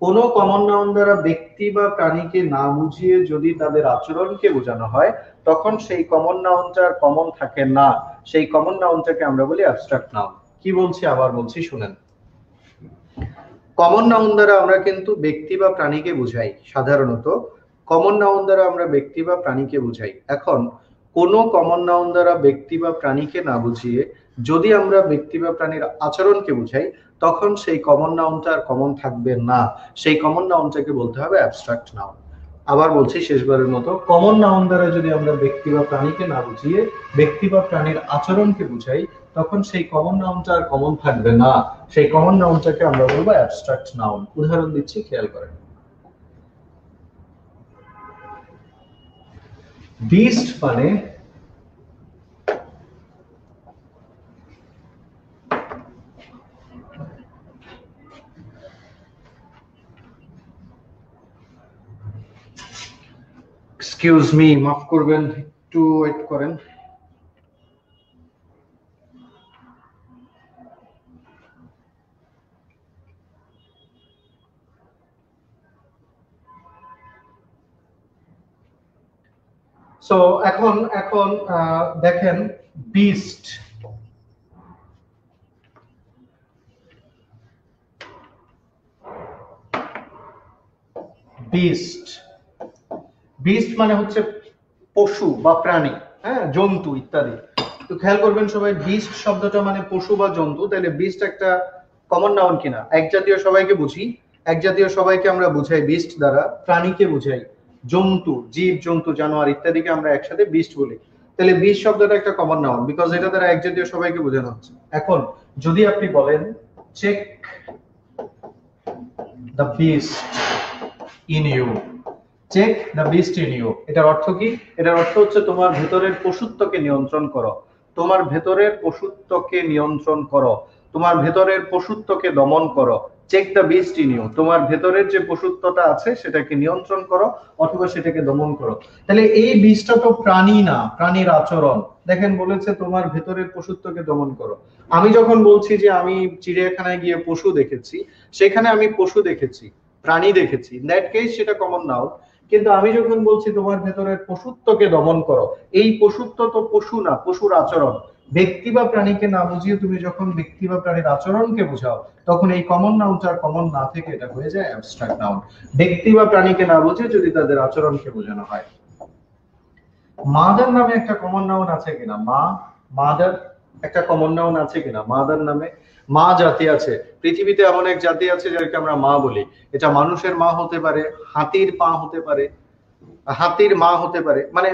কোনো কমন নাউন দ্বারা ব্যক্তি বা প্রাণীকে না বুঝিয়ে যদি তাদের আচরণকে বোঝানো হয়, তখন সেই কমন নাউনটার কমন থাকে না। সেই কমন নাউনটাকে আমরা বলি অ্যাবস্ট্রাক্ট নাউন কি বলছি? আবার বলছি, শুনেন। কমন নাউন দ্বারা আমরা কিন্তু ব্যক্তি বা প্রাণীকে বুঝাই সাধারণত। কমন নাউন দ্বারা আমরা ব্যক্তি বা প্রাণীকে বুঝাই। এখন কোন কমন নাউন দ্বারা ব্যক্তি বা প্রাণীকে না বুঝিয়ে যদি আমরা ব্যক্তি বা প্রাণীর আচরণকে বুঝাই, তখন সেই কমন নাউনটা আর কমন থাকবে না। সেই কমন নাউনটাকে বলতে হবে অ্যাবস্ট্রাক্ট নাউন আবার বলছি শেষবারের মতো কমন নাউন দ্বারা যদি আমরা ব্যক্তি বা প্রাণীকে না বুঝিয়ে ব্যক্তি বা প্রাণীর আচরণকে বুঝাই, তখন সেই কমন নাউনটা আর কমন থাকবে না। সেই কমন নাউনটাকে আমরা বলব অ্যাবস্ট্রাক্ট নাউন উদাহরণ দিচ্ছি, খেয়াল করেন। বিস্ট মানে এক্সকিউজ মি মাফ করবেন একটু ওয়েট করেন। সো এখন এখন দেখেন বিস্ট বিস্ট বিস্ট মানে হচ্ছে পশু বা প্রাণী হ্যাঁ জন্তু ইত্যাদি। তো খেয়াল করবেন সবাই বিস্ট শব্দটা মানে পশু বা জন্তু। তাহলে বিস্ট একটা কমন নাউন কিনা? এক জাতীয় সবাইকে বুঝি, এক জাতীয় সবাইকে আমরা বুঝাই বিস্ট দ্বারা, প্রাণীকে বুঝাই। জন্তু, জীব, জন্তু, জানোয়ার ইত্যাদিকে আমরা একসাথে বিস্ট বলি। তাহলে বিস্ট শব্দটা একটা কমন নাউন বিকজ এটা দ্বারা এক জাতীয় সবাইকে বোঝানো হচ্ছে। এখন, যদি আপনি বলেন check the beast in you check the beast in you এটার অর্থ কি? এটার অর্থ হচ্ছে তোমার ভেতরের পশুত্বকে নিয়ন্ত্রণ করো। তোমার ভেতরের পশুত্বকে নিয়ন্ত্রণ করো। তোমার ভেতরের পশুত্বকে দমন করো। Check the beast in you তোমার ভেতরের যে পশুত্বটা আছে, সেটাকে নিয়ন্ত্রণ করো অথবা সেটাকে দমন করো। তাহলে এই বীজটা তো প্রাণী না, প্রাণীর আচরণ। দেখেন, বলেছে তোমার ভেতরের পশুত্বকে দমন করো। আমি যখন বলছি যে আমি চিড়িয়াখানায় গিয়ে পশু দেখেছি, সেখানে আমি পশু দেখেছি, প্রাণী দেখেছি দ্যাট কেস সেটা কমন নাও কিন্তু আমি যখন বলছি তোমার ভেতরের পশুত্বকে দমন করো, এই পশুত্ব তো পশু না, পশুর আচরণ। ব্যক্তি বা প্রাণীকে না বুঝিয়ে তুমি যখন ব্যক্তি বা প্রাণীর আচরণকে বোঝাও, তখন এই কমন নাউনটা কমন না থেকে এটা হয়ে যায় অ্যাবস্ট্রাক্ট নাউন ব্যক্তি বা প্রাণীকে না বুঝে যদি তাদের আচরণকে বোঝানো হয়। মাদার নামে একটা কমন নাউন আছে কিনা? মা, মাদার একটা কমন নাউন আছে কিনা? মাদার নামে মা জাতি আছে। পৃথিবীতে এমন এক জাতি আছে যাকে আমরা মা বলি। এটা মানুষের মা হতে পারে, হাতির পা হতে পারে, হাতির মা হতে পারে। মানে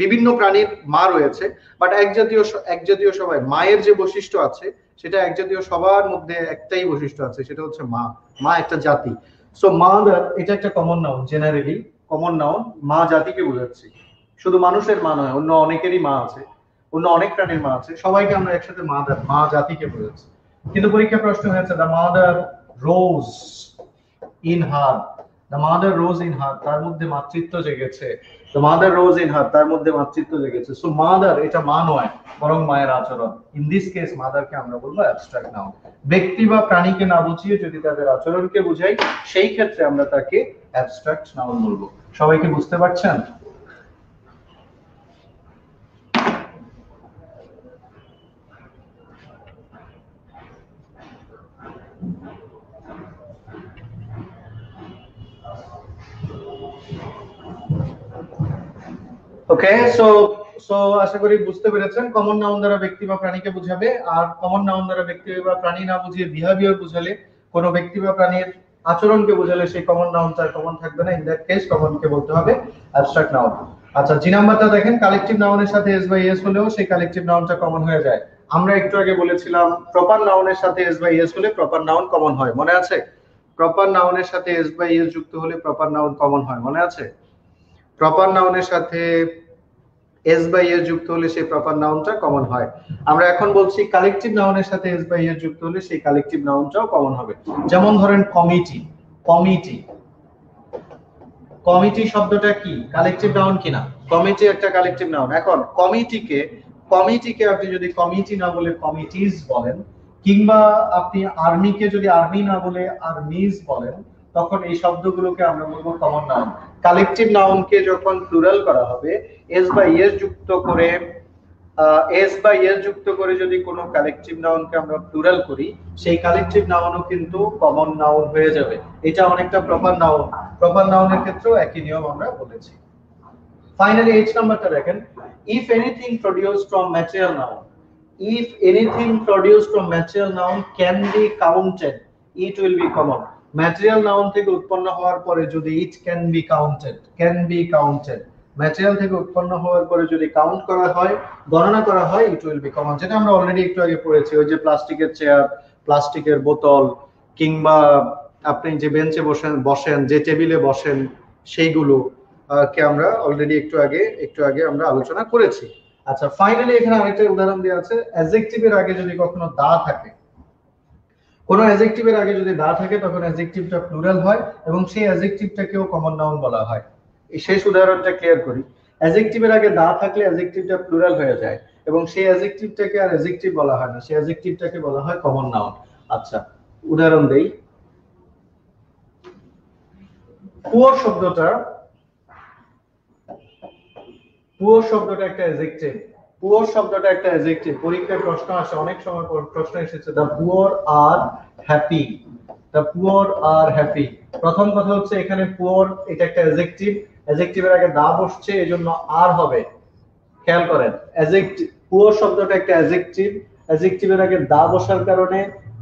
বিভিন্ন প্রাণীর মা রয়েছে বাট এক জাতীয় এক জাতীয় সবাই মায়ের যে বৈশিষ্ট্য আছে, সেটা এক জাতীয় সবার মধ্যে একটাই বৈশিষ্ট্য আছে, সেটা হচ্ছে মা। মা একটা জাতি। সো মাদার এটা একটা common noun generally common noun মা জাতিকে বোঝাচ্ছি। শুধু মানুষের মা নয়, অন্য অনেকেরই মা আছে, অন্য অনেক প্রাণীর মা আছে, সবাইকে আমরা একসাথে মাদার মা জাতিকে বোঝাচ্ছি। কিন্তু পরীক্ষা প্রশ্ন হয়েছে the mother rose in her the mother rose in her তার মধ্যে মাতৃত্ব জেগেছে। The mother rose in her তার মধ্যে মাতৃত্ব জেগেছে। সো মাদার এটা মা নয়, বরং মায়ের আচরণ। ইন দিস কেস মাদারকে আমরা বলব অ্যাবস্ট্রাক্ট নাও ব্যক্তি বা প্রাণীকে না বুঝিয়ে যদি তাদের আচরণকে বুঝাই, সেই ক্ষেত্রে আমরা তাকে অ্যাবস্ট্রাক্ট নাউন বলব। সবাইকে বুঝতে পারছেন? ওকে সো সো আশা করি বুঝতে পেরেছেন। কমন নাউন দ্বারা ব্যক্তি বা প্রাণীকে বুঝাবে, আর কমন নাউন দ্বারা ব্যক্তি বা প্রাণী না বুঝিয়ে বিহেভিয়ার বুঝালে, কোনো ব্যক্তি বা প্রাণীর আচরণকে বোঝালে সেই কমন নাউন তার কমন থাকবে না। ইন দ্যাট কেস কমনকে বলতে হবে অ্যাবস্ট্রাক্ট নাউন আচ্ছা জি নাম্বারটা দেখেন কালেকটিভ নাউনের সাথে এস বাই এস হলেও সেই কালেকটিভ নাউনটা কমন হয়ে যায়। আমরা একটু আগে বলেছিলাম প্রপার নাউনের সাথে এস বাই এস হলে প্রপার নাউন কমন হয়। মনে আছে? প্রপার নাউনের সাথে এস বাই এস যুক্ত হলে প্রপার নাউন কমন হয়। মনে আছে? প্রপার নাউনের সাথে এস বাই এস যুক্ত হলে সেই প্রপার নাউনটা কমন হয়। আমরা এখন বলছি কালেকটিভ নাউনের সাথে এস বাই এস যুক্ত হলে সেই কালেকটিভ নাউনটাও কমন হবে। যেমন ধরেন কমিটি কমিটি কমিটি শব্দটা কি? কালেকটিভ নাউন কিনা? কমিটি একটা কালেকটিভ নাউন এখন কমিটিকে কমিটিকে আপনি যদি কমিটি না বলে কমিটিজ বলেন, কিংবা আপনি আর্মিকে যদি আর্মি না বলে আর্মিজ বলেন, তখন এই শব্দগুলোকে আমরা বলব কমন নাউন কালেকটিভ নাউনকে যখন প্লুরাল করা হবে এস বা এস যুক্ত করে এস বা এস যুক্ত করে যদি কোনো কালেকটিভ নাউনকে আমরা প্লুরাল করি, সেই কালেকটিভ নাউনও কিন্তু কমন নাউন হয়ে যাবে। এটা অনেকটা প্রপার নাউন প্রপার নাউনের ক্ষেত্রেও একই নিয়ম আমরা বলেছি। ফাইনালি এইচ নাম্বারটা দেখেন। If anything produced from material noun if anything produced from material noun can be counted, it will be common material noun থেকে উৎপন্ন হওয়ার পরে যদি it can be counted, can be counted material থেকে উৎপন্ন হওয়ার পরে যদি কাউন্ট করা হয়, গণনা করা হয় ইট উইল বি কমন যেটা আমরা অলরেডি একটু আগে পড়েছি, ওই যে প্লাস্টিকের চেয়ার প্লাস্টিকের বোতল, কিংবা আপনি যে বেঞ্চে বসেন বসেন, যে টেবিলে বসেন, সেইগুলো কে আমরা অলরেডি একটু আগে একটু আগে আমরা আলোচনা করেছি। আচ্ছা ফাইনালি এখানে আরেকটা উদাহরণ দেওয়া আছে। অ্যাডজেক্টিভের আগে যদি কখনো দা থাকে কোন অ্যাডজেক্টিভের আগে যদি দা থাকে, তখন অ্যাডজেক্টিভটা প্লুরাল হয় এবং সেই অ্যাডজেক্টিভটাকেও কমন নাউন বলা হয়। শেষ উদাহরণটা ক্লিয়ার করি। অ্যাডজেক্টিভের আগে দা থাকলে অ্যাডজেক্টিভটা প্লুরাল হয়ে যায় এবং সেই অ্যাডজেক্টিভটাকে আর অ্যাডজেক্টিভ বলা হয় না। সেই অ্যাডজেক্টিভটাকে বলা হয় কমন নাউন আচ্ছা উদাহরণ দেই। পুয়ার শব্দটা পুয়ার শব্দটা একটা অ্যাডজেক্টিভ পুয়ার শব্দটা একটা অ্যাডজেক্টিভ পরীক্ষায় প্রশ্ন আসে, অনেক সময় প্রশ্ন এসেছে the poor are happy the poor are happy প্রথম কথা হচ্ছে এখানে পুয়ার এটা একটা অ্যাডজেক্টিভ অ্যাডজেক্টিভের আগে দা বসছে, এজন্য আর হবে। খেয়াল করেন অ্যাডজেক্টিভ পুয়ার শব্দটা একটা অ্যাডজেক্টিভ অ্যাডজেক্টিভের আগে দা বসার কারণে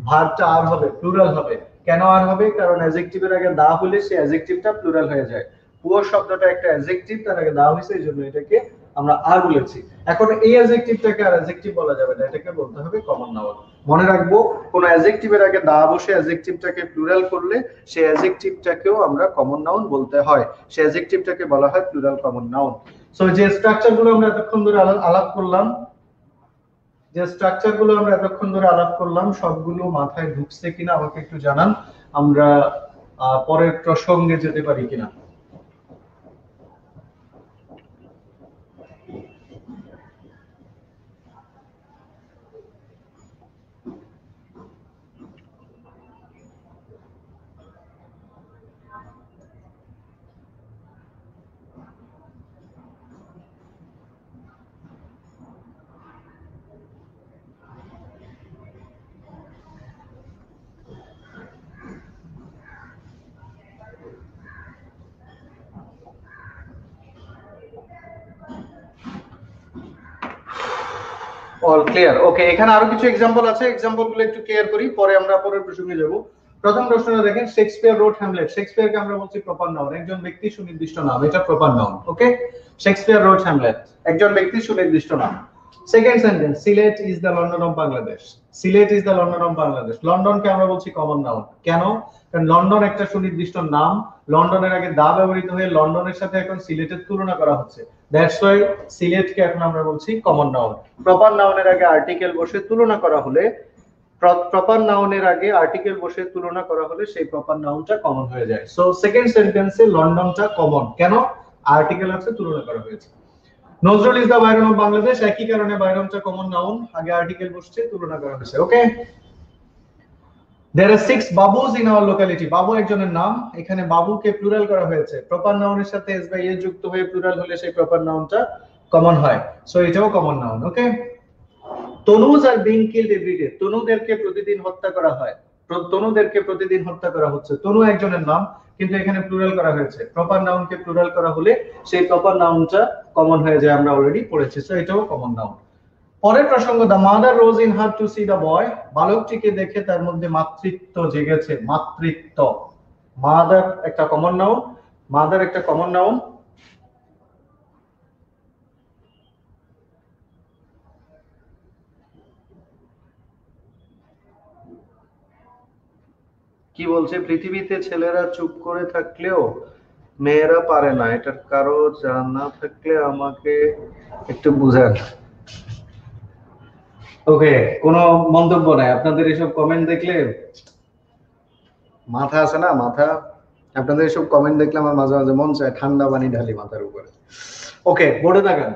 ভার্বটা আর হবে প্লুরাল হবে। কেন আর হবে? কারণ অ্যাডজেক্টিভের আগে দা হলে সেই অ্যাডজেক্টিভটা প্লুরাল হয়ে যায়। পুয়ার শব্দটা একটা অ্যাডজেক্টিভ তার আগে দা হয়েছে এই জন্য এটাকে আমরা আর বলেছি। এখন এই অ্যাডজেক্টিভটাকে আর অ্যাডজেক্টিভ বলা যাবে না, এটাকে বলতে হবে কমন নাউন মনে রাখব, কোন অ্যাডজেক্টিভের আগে দা বসে অ্যাডজেক্টিভটাকে প্লুরাল করলে, সেই অ্যাডজেক্টিভটাকেও আমরা কমন নাউন বলতে হয়। সেই অ্যাডজেক্টিভটাকে বলা হয় প্লুরাল কমন নাউন সো যে স্ট্রাকচারগুলো আমরা এতক্ষণ ধরে আলাপ করলাম, যে স্ট্রাকচারগুলো আমরা এতক্ষণ ধরে আলাপ করলাম, সবগুলো মাথায় ঢুকছে কিনা আমাকে একটু জানান। আমরা পরের প্রসঙ্গে যেতে পারি কিনা। অল ক্লিয়ার ওকে এখানে আরও কিছু এক্সাম্পল আছে। এক্সাম্পলগুলো একটু ক্লিয়ার করি, পরে আমরা পরের প্রসঙ্গে যাব। প্রথম প্রশ্নটা দেখেন শেক্সপিয়ার রোড হ্যামলেট শেক্সপিয়ারকে আমরা বলছি প্রপার নাউন একজন ব্যক্তি সুনির্দিষ্ট নাম, এটা proper noun okay Shakespeare wrote Hamlet একজন ব্যক্তি সুনির্দিষ্ট নাম। Second sentence Sylhet is the London of Bangladesh Sylhet is the London of Bangladesh লন্ডনকে আমরা বলছি কমন নাউন কেন? কারণ লন্ডন একটা সুনির্দিষ্ট নাম লন্ডনের আগে দা ব্যবহৃত হয়ে লন্ডনের সাথে এখন সিলেটের তুলনা করা হচ্ছে। দ্যাটস ওয়াই সিলেটকে এখন আমরা বলছি কমন নাউন প্রপার নাউনের আগে আর্টিকেল বসে তুলনা করা হলে প্রপার নাউনের আগে আর্টিকেল বসে তুলনা করা হলে সেই প্রপার নাউনটা কমন হয়ে যায়। সো সেকেন্ড সেন্টেন্সে লন্ডনটা কমন কেন? আর্টিকেল আছে, তুলনা করা হয়েছে। Nazrul is the Byron of Bangladesh, একই কারণে বাইরনটা কমন নাউন আগে আর্টিকেল বসছে, তুলনা করা হয়েছে। Okay there are six Babus in our locality Babu একজনের নাম, এখানে বাবুকে প্লুরাল করা হয়েছে। প্রপার নাউনের সাথে এস বাই এ যুক্ত হয়ে প্লুরাল হলে সেই প্রপার নাউনটা কমন হয়। সো এটাও common noun okay Tanuj are being killed everyday তনুদেরকে প্রতিদিন হত্যা করা হয়। তনুদেরকে প্রতিদিন হত্যা করা হচ্ছে। তনু একজনের নাম, কিন্তু এখানে প্লুরাল করা হয়েছে। প্রপার নাউনকে প্লুরাল করা হলে সেই প্রপার নাউনটা কমন হয়ে যায়, আমরা অলরেডি পড়েছি। সো এটাও কমন নাউন পরের প্রসঙ্গ the mother rose in her to see the boy বালকটিকে দেখে তার মধ্যে মাতৃত্ব জেগেছে, মাতৃত্ব। মাদার একটা কমন নাউন মাদার একটা কমন নাউন কি বলছে? পৃথিবীতে ছেলেরা চুপ করে থাকলেও মেয়েরা পারে না। এটার কারও জানা থাকলে আমাকে একটু বুঝান। ওকে, কোনো মন্তব্য নাই। আপনাদের এসব কমেন্ট দেখলে মাথা আছে না? মাথা, আপনাদের এসব কমেন্ট দেখলে আমার মাঝে মাঝে মন চায় ঠান্ডা পানি ঢালি মাথার উপরে। ওকে, বোর্ডে তাকান।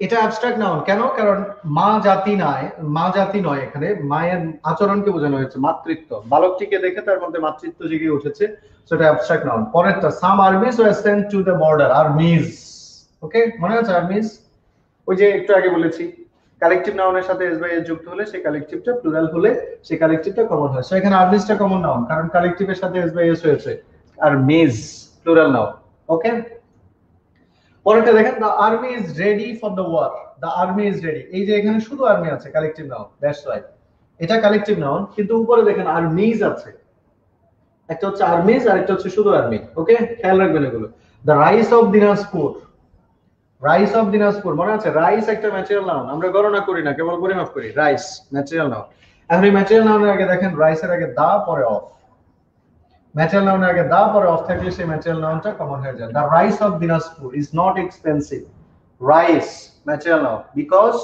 এটা অ্যাবস্ট্রাক্ট নাউন কেন? কারণ মা জাতি নয় মা জাতি নয় এখানে। মায়ের আচরণকে বোঝানো হয়েছে, মাতৃত্ব। বালকটিকে দেখে তার মধ্যে মাতৃত্ব জেগে উঠেছে, সেটা অ্যাবস্ট্রাক্ট নাউন পরেরটা some armies were sent to the border armies okay? মনে আছে আর্মিস ওই যে একটু আগে বলেছি কালেকটিভ নাউনের সাথে এস বাই এস যুক্ত হলে সেই কালেকটিভটা প্লুরাল হলে সেই কালেকটিভটা কমন হয়। সো এখানে আর্মিসটা কমন নাউন কারণ কালেকটিভের সাথে এস বাই এস হয়েছে। Armies plural noun okay পরেরটা দেখেন the army is ready for the war the army is ready এই যে এখানে শুধু আর্মি আছে কালেকটিভ নাউন দ্যাটস রাইট এটা কালেকটিভ নাউন কিন্তু উপরে দেখেন আর্মিজ আছে। একটা হচ্ছে আর্মিজ আর একটা হচ্ছে শুধু আর্মি ওকে খেয়াল রাখবেন এগুলো। The rice of Dinajpur rice of Dinajpur মনে আছে? রাইস একটা ম্যাটেরিয়াল নাউন আমরা গণনা করি না, কেবল পরিমাপ করি। রাইস ম্যাটেরিয়াল নাউন এখন এই ম্যাটেরিয়াল নাউনের আগে দেখেন রাইসের আগে দা, পরে অফ ম্যাটেরিয়াল নাউনের আগে দা, পরে অফ থাকলে সেই ম্যাটেরিয়াল নাউনটা কমন হয়ে যায়। The rice of Dinajpur is not expensive rice material noun because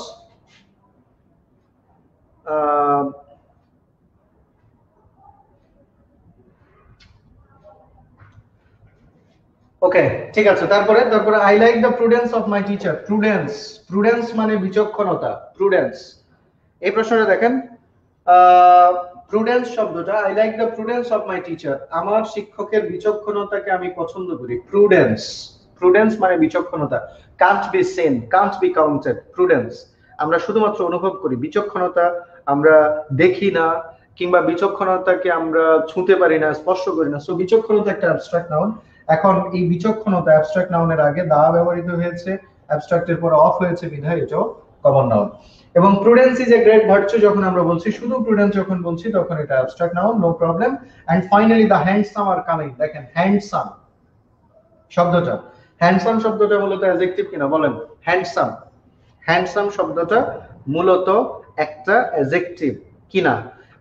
okay ঠিক আছে। তারপরে তারপরে I like the prudence of my teacher prudence prudence মানে বিচক্ষণতা। প্রুডেন্স এই প্রশ্নটা দেখেন। প্রুডেন্স শব্দটা I like the prudence of my teacher আমার শিক্ষকের বিচক্ষণতাকে আমি পছন্দ করি। প্রুডেন্স প্রুডেন্স মানে বিচক্ষণতা। Can't be seen can't be counted prudence আমরা শুধুমাত্র অনুভব করি। বিচক্ষণতা আমরা দেখি না, কিংবা বিচক্ষণতাকে আমরা ছুঁতে পারি না, স্পর্শ করি না। সো বিচক্ষণতা একটা অ্যাবস্ট্রাক্ট নাউন এখন এই বিচক্ষণতা অ্যাবস্ট্রাক্ট নাউনের আগে দা ব্যবহৃত হয়েছে অ্যাবস্ট্রাক্টের পর অফ হয়েছে বিধায় কমন নাউন এবং prudence is a great virtue যখন আমরা বলছি, শুধু প্রুডেন্স যখন বলছি, তখন এটা abstract noun no problem and finally the handsome are coming দেখেন হ্যান্ডসাম শব্দটা। হ্যান্ডসাম শব্দটা মূলত অ্যাডজেক্টিভ কিনা, বলেন। হ্যান্ডসাম হ্যান্ডসাম শব্দটা মূলত একটা অ্যাডজেক্টিভ কিনা।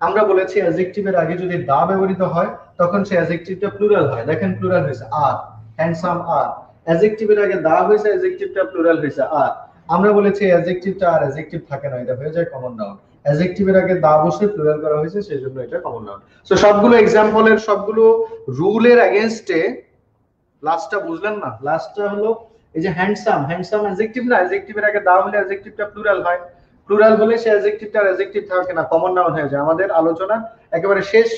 আমরা বলেছি অ্যাডজেক্টিভের আগে যদি দা ব্যবহৃত হয় তখন সেই অ্যাডজেক্টিভটা প্লুরাল হয়। দেখেন প্লুরাল হয়েছে আর হ্যান্ডসাম আর। অ্যাডজেক্টিভের আগে দা হয়েছে অ্যাডজেক্টিভটা প্লুরাল হয়েছে আর। আমরা বলেছি অ্যাডজেক্টিভটা আর অ্যাডজেক্টিভ থাকে না, এটা হয়ে যায় কমন নাউন অ্যাডজেক্টিভের আগে দা বসে প্লুরাল করা হয়েছে, সেই জন্য এটা কমন নাউন সো সবগুলো এক্সাম্পলের সবগুলো রুলের এগেইনস্টে লাস্টটা বুঝলেন না? লাস্টটা হলো এই যে হ্যান্ডসাম হ্যান্ডসাম অ্যাডজেক্টিভ না অ্যাডজেক্টিভের আগে দা হলে অ্যাডজেক্টিভটা প্লুরাল হয়। প্লুরাল হলে সে অ্যাডজেক্টিভটা অ্যাডজেক্টিভ থাকে না কমন নাউন হয়ে যায়। আমাদের আলোচনা একেবারে শেষ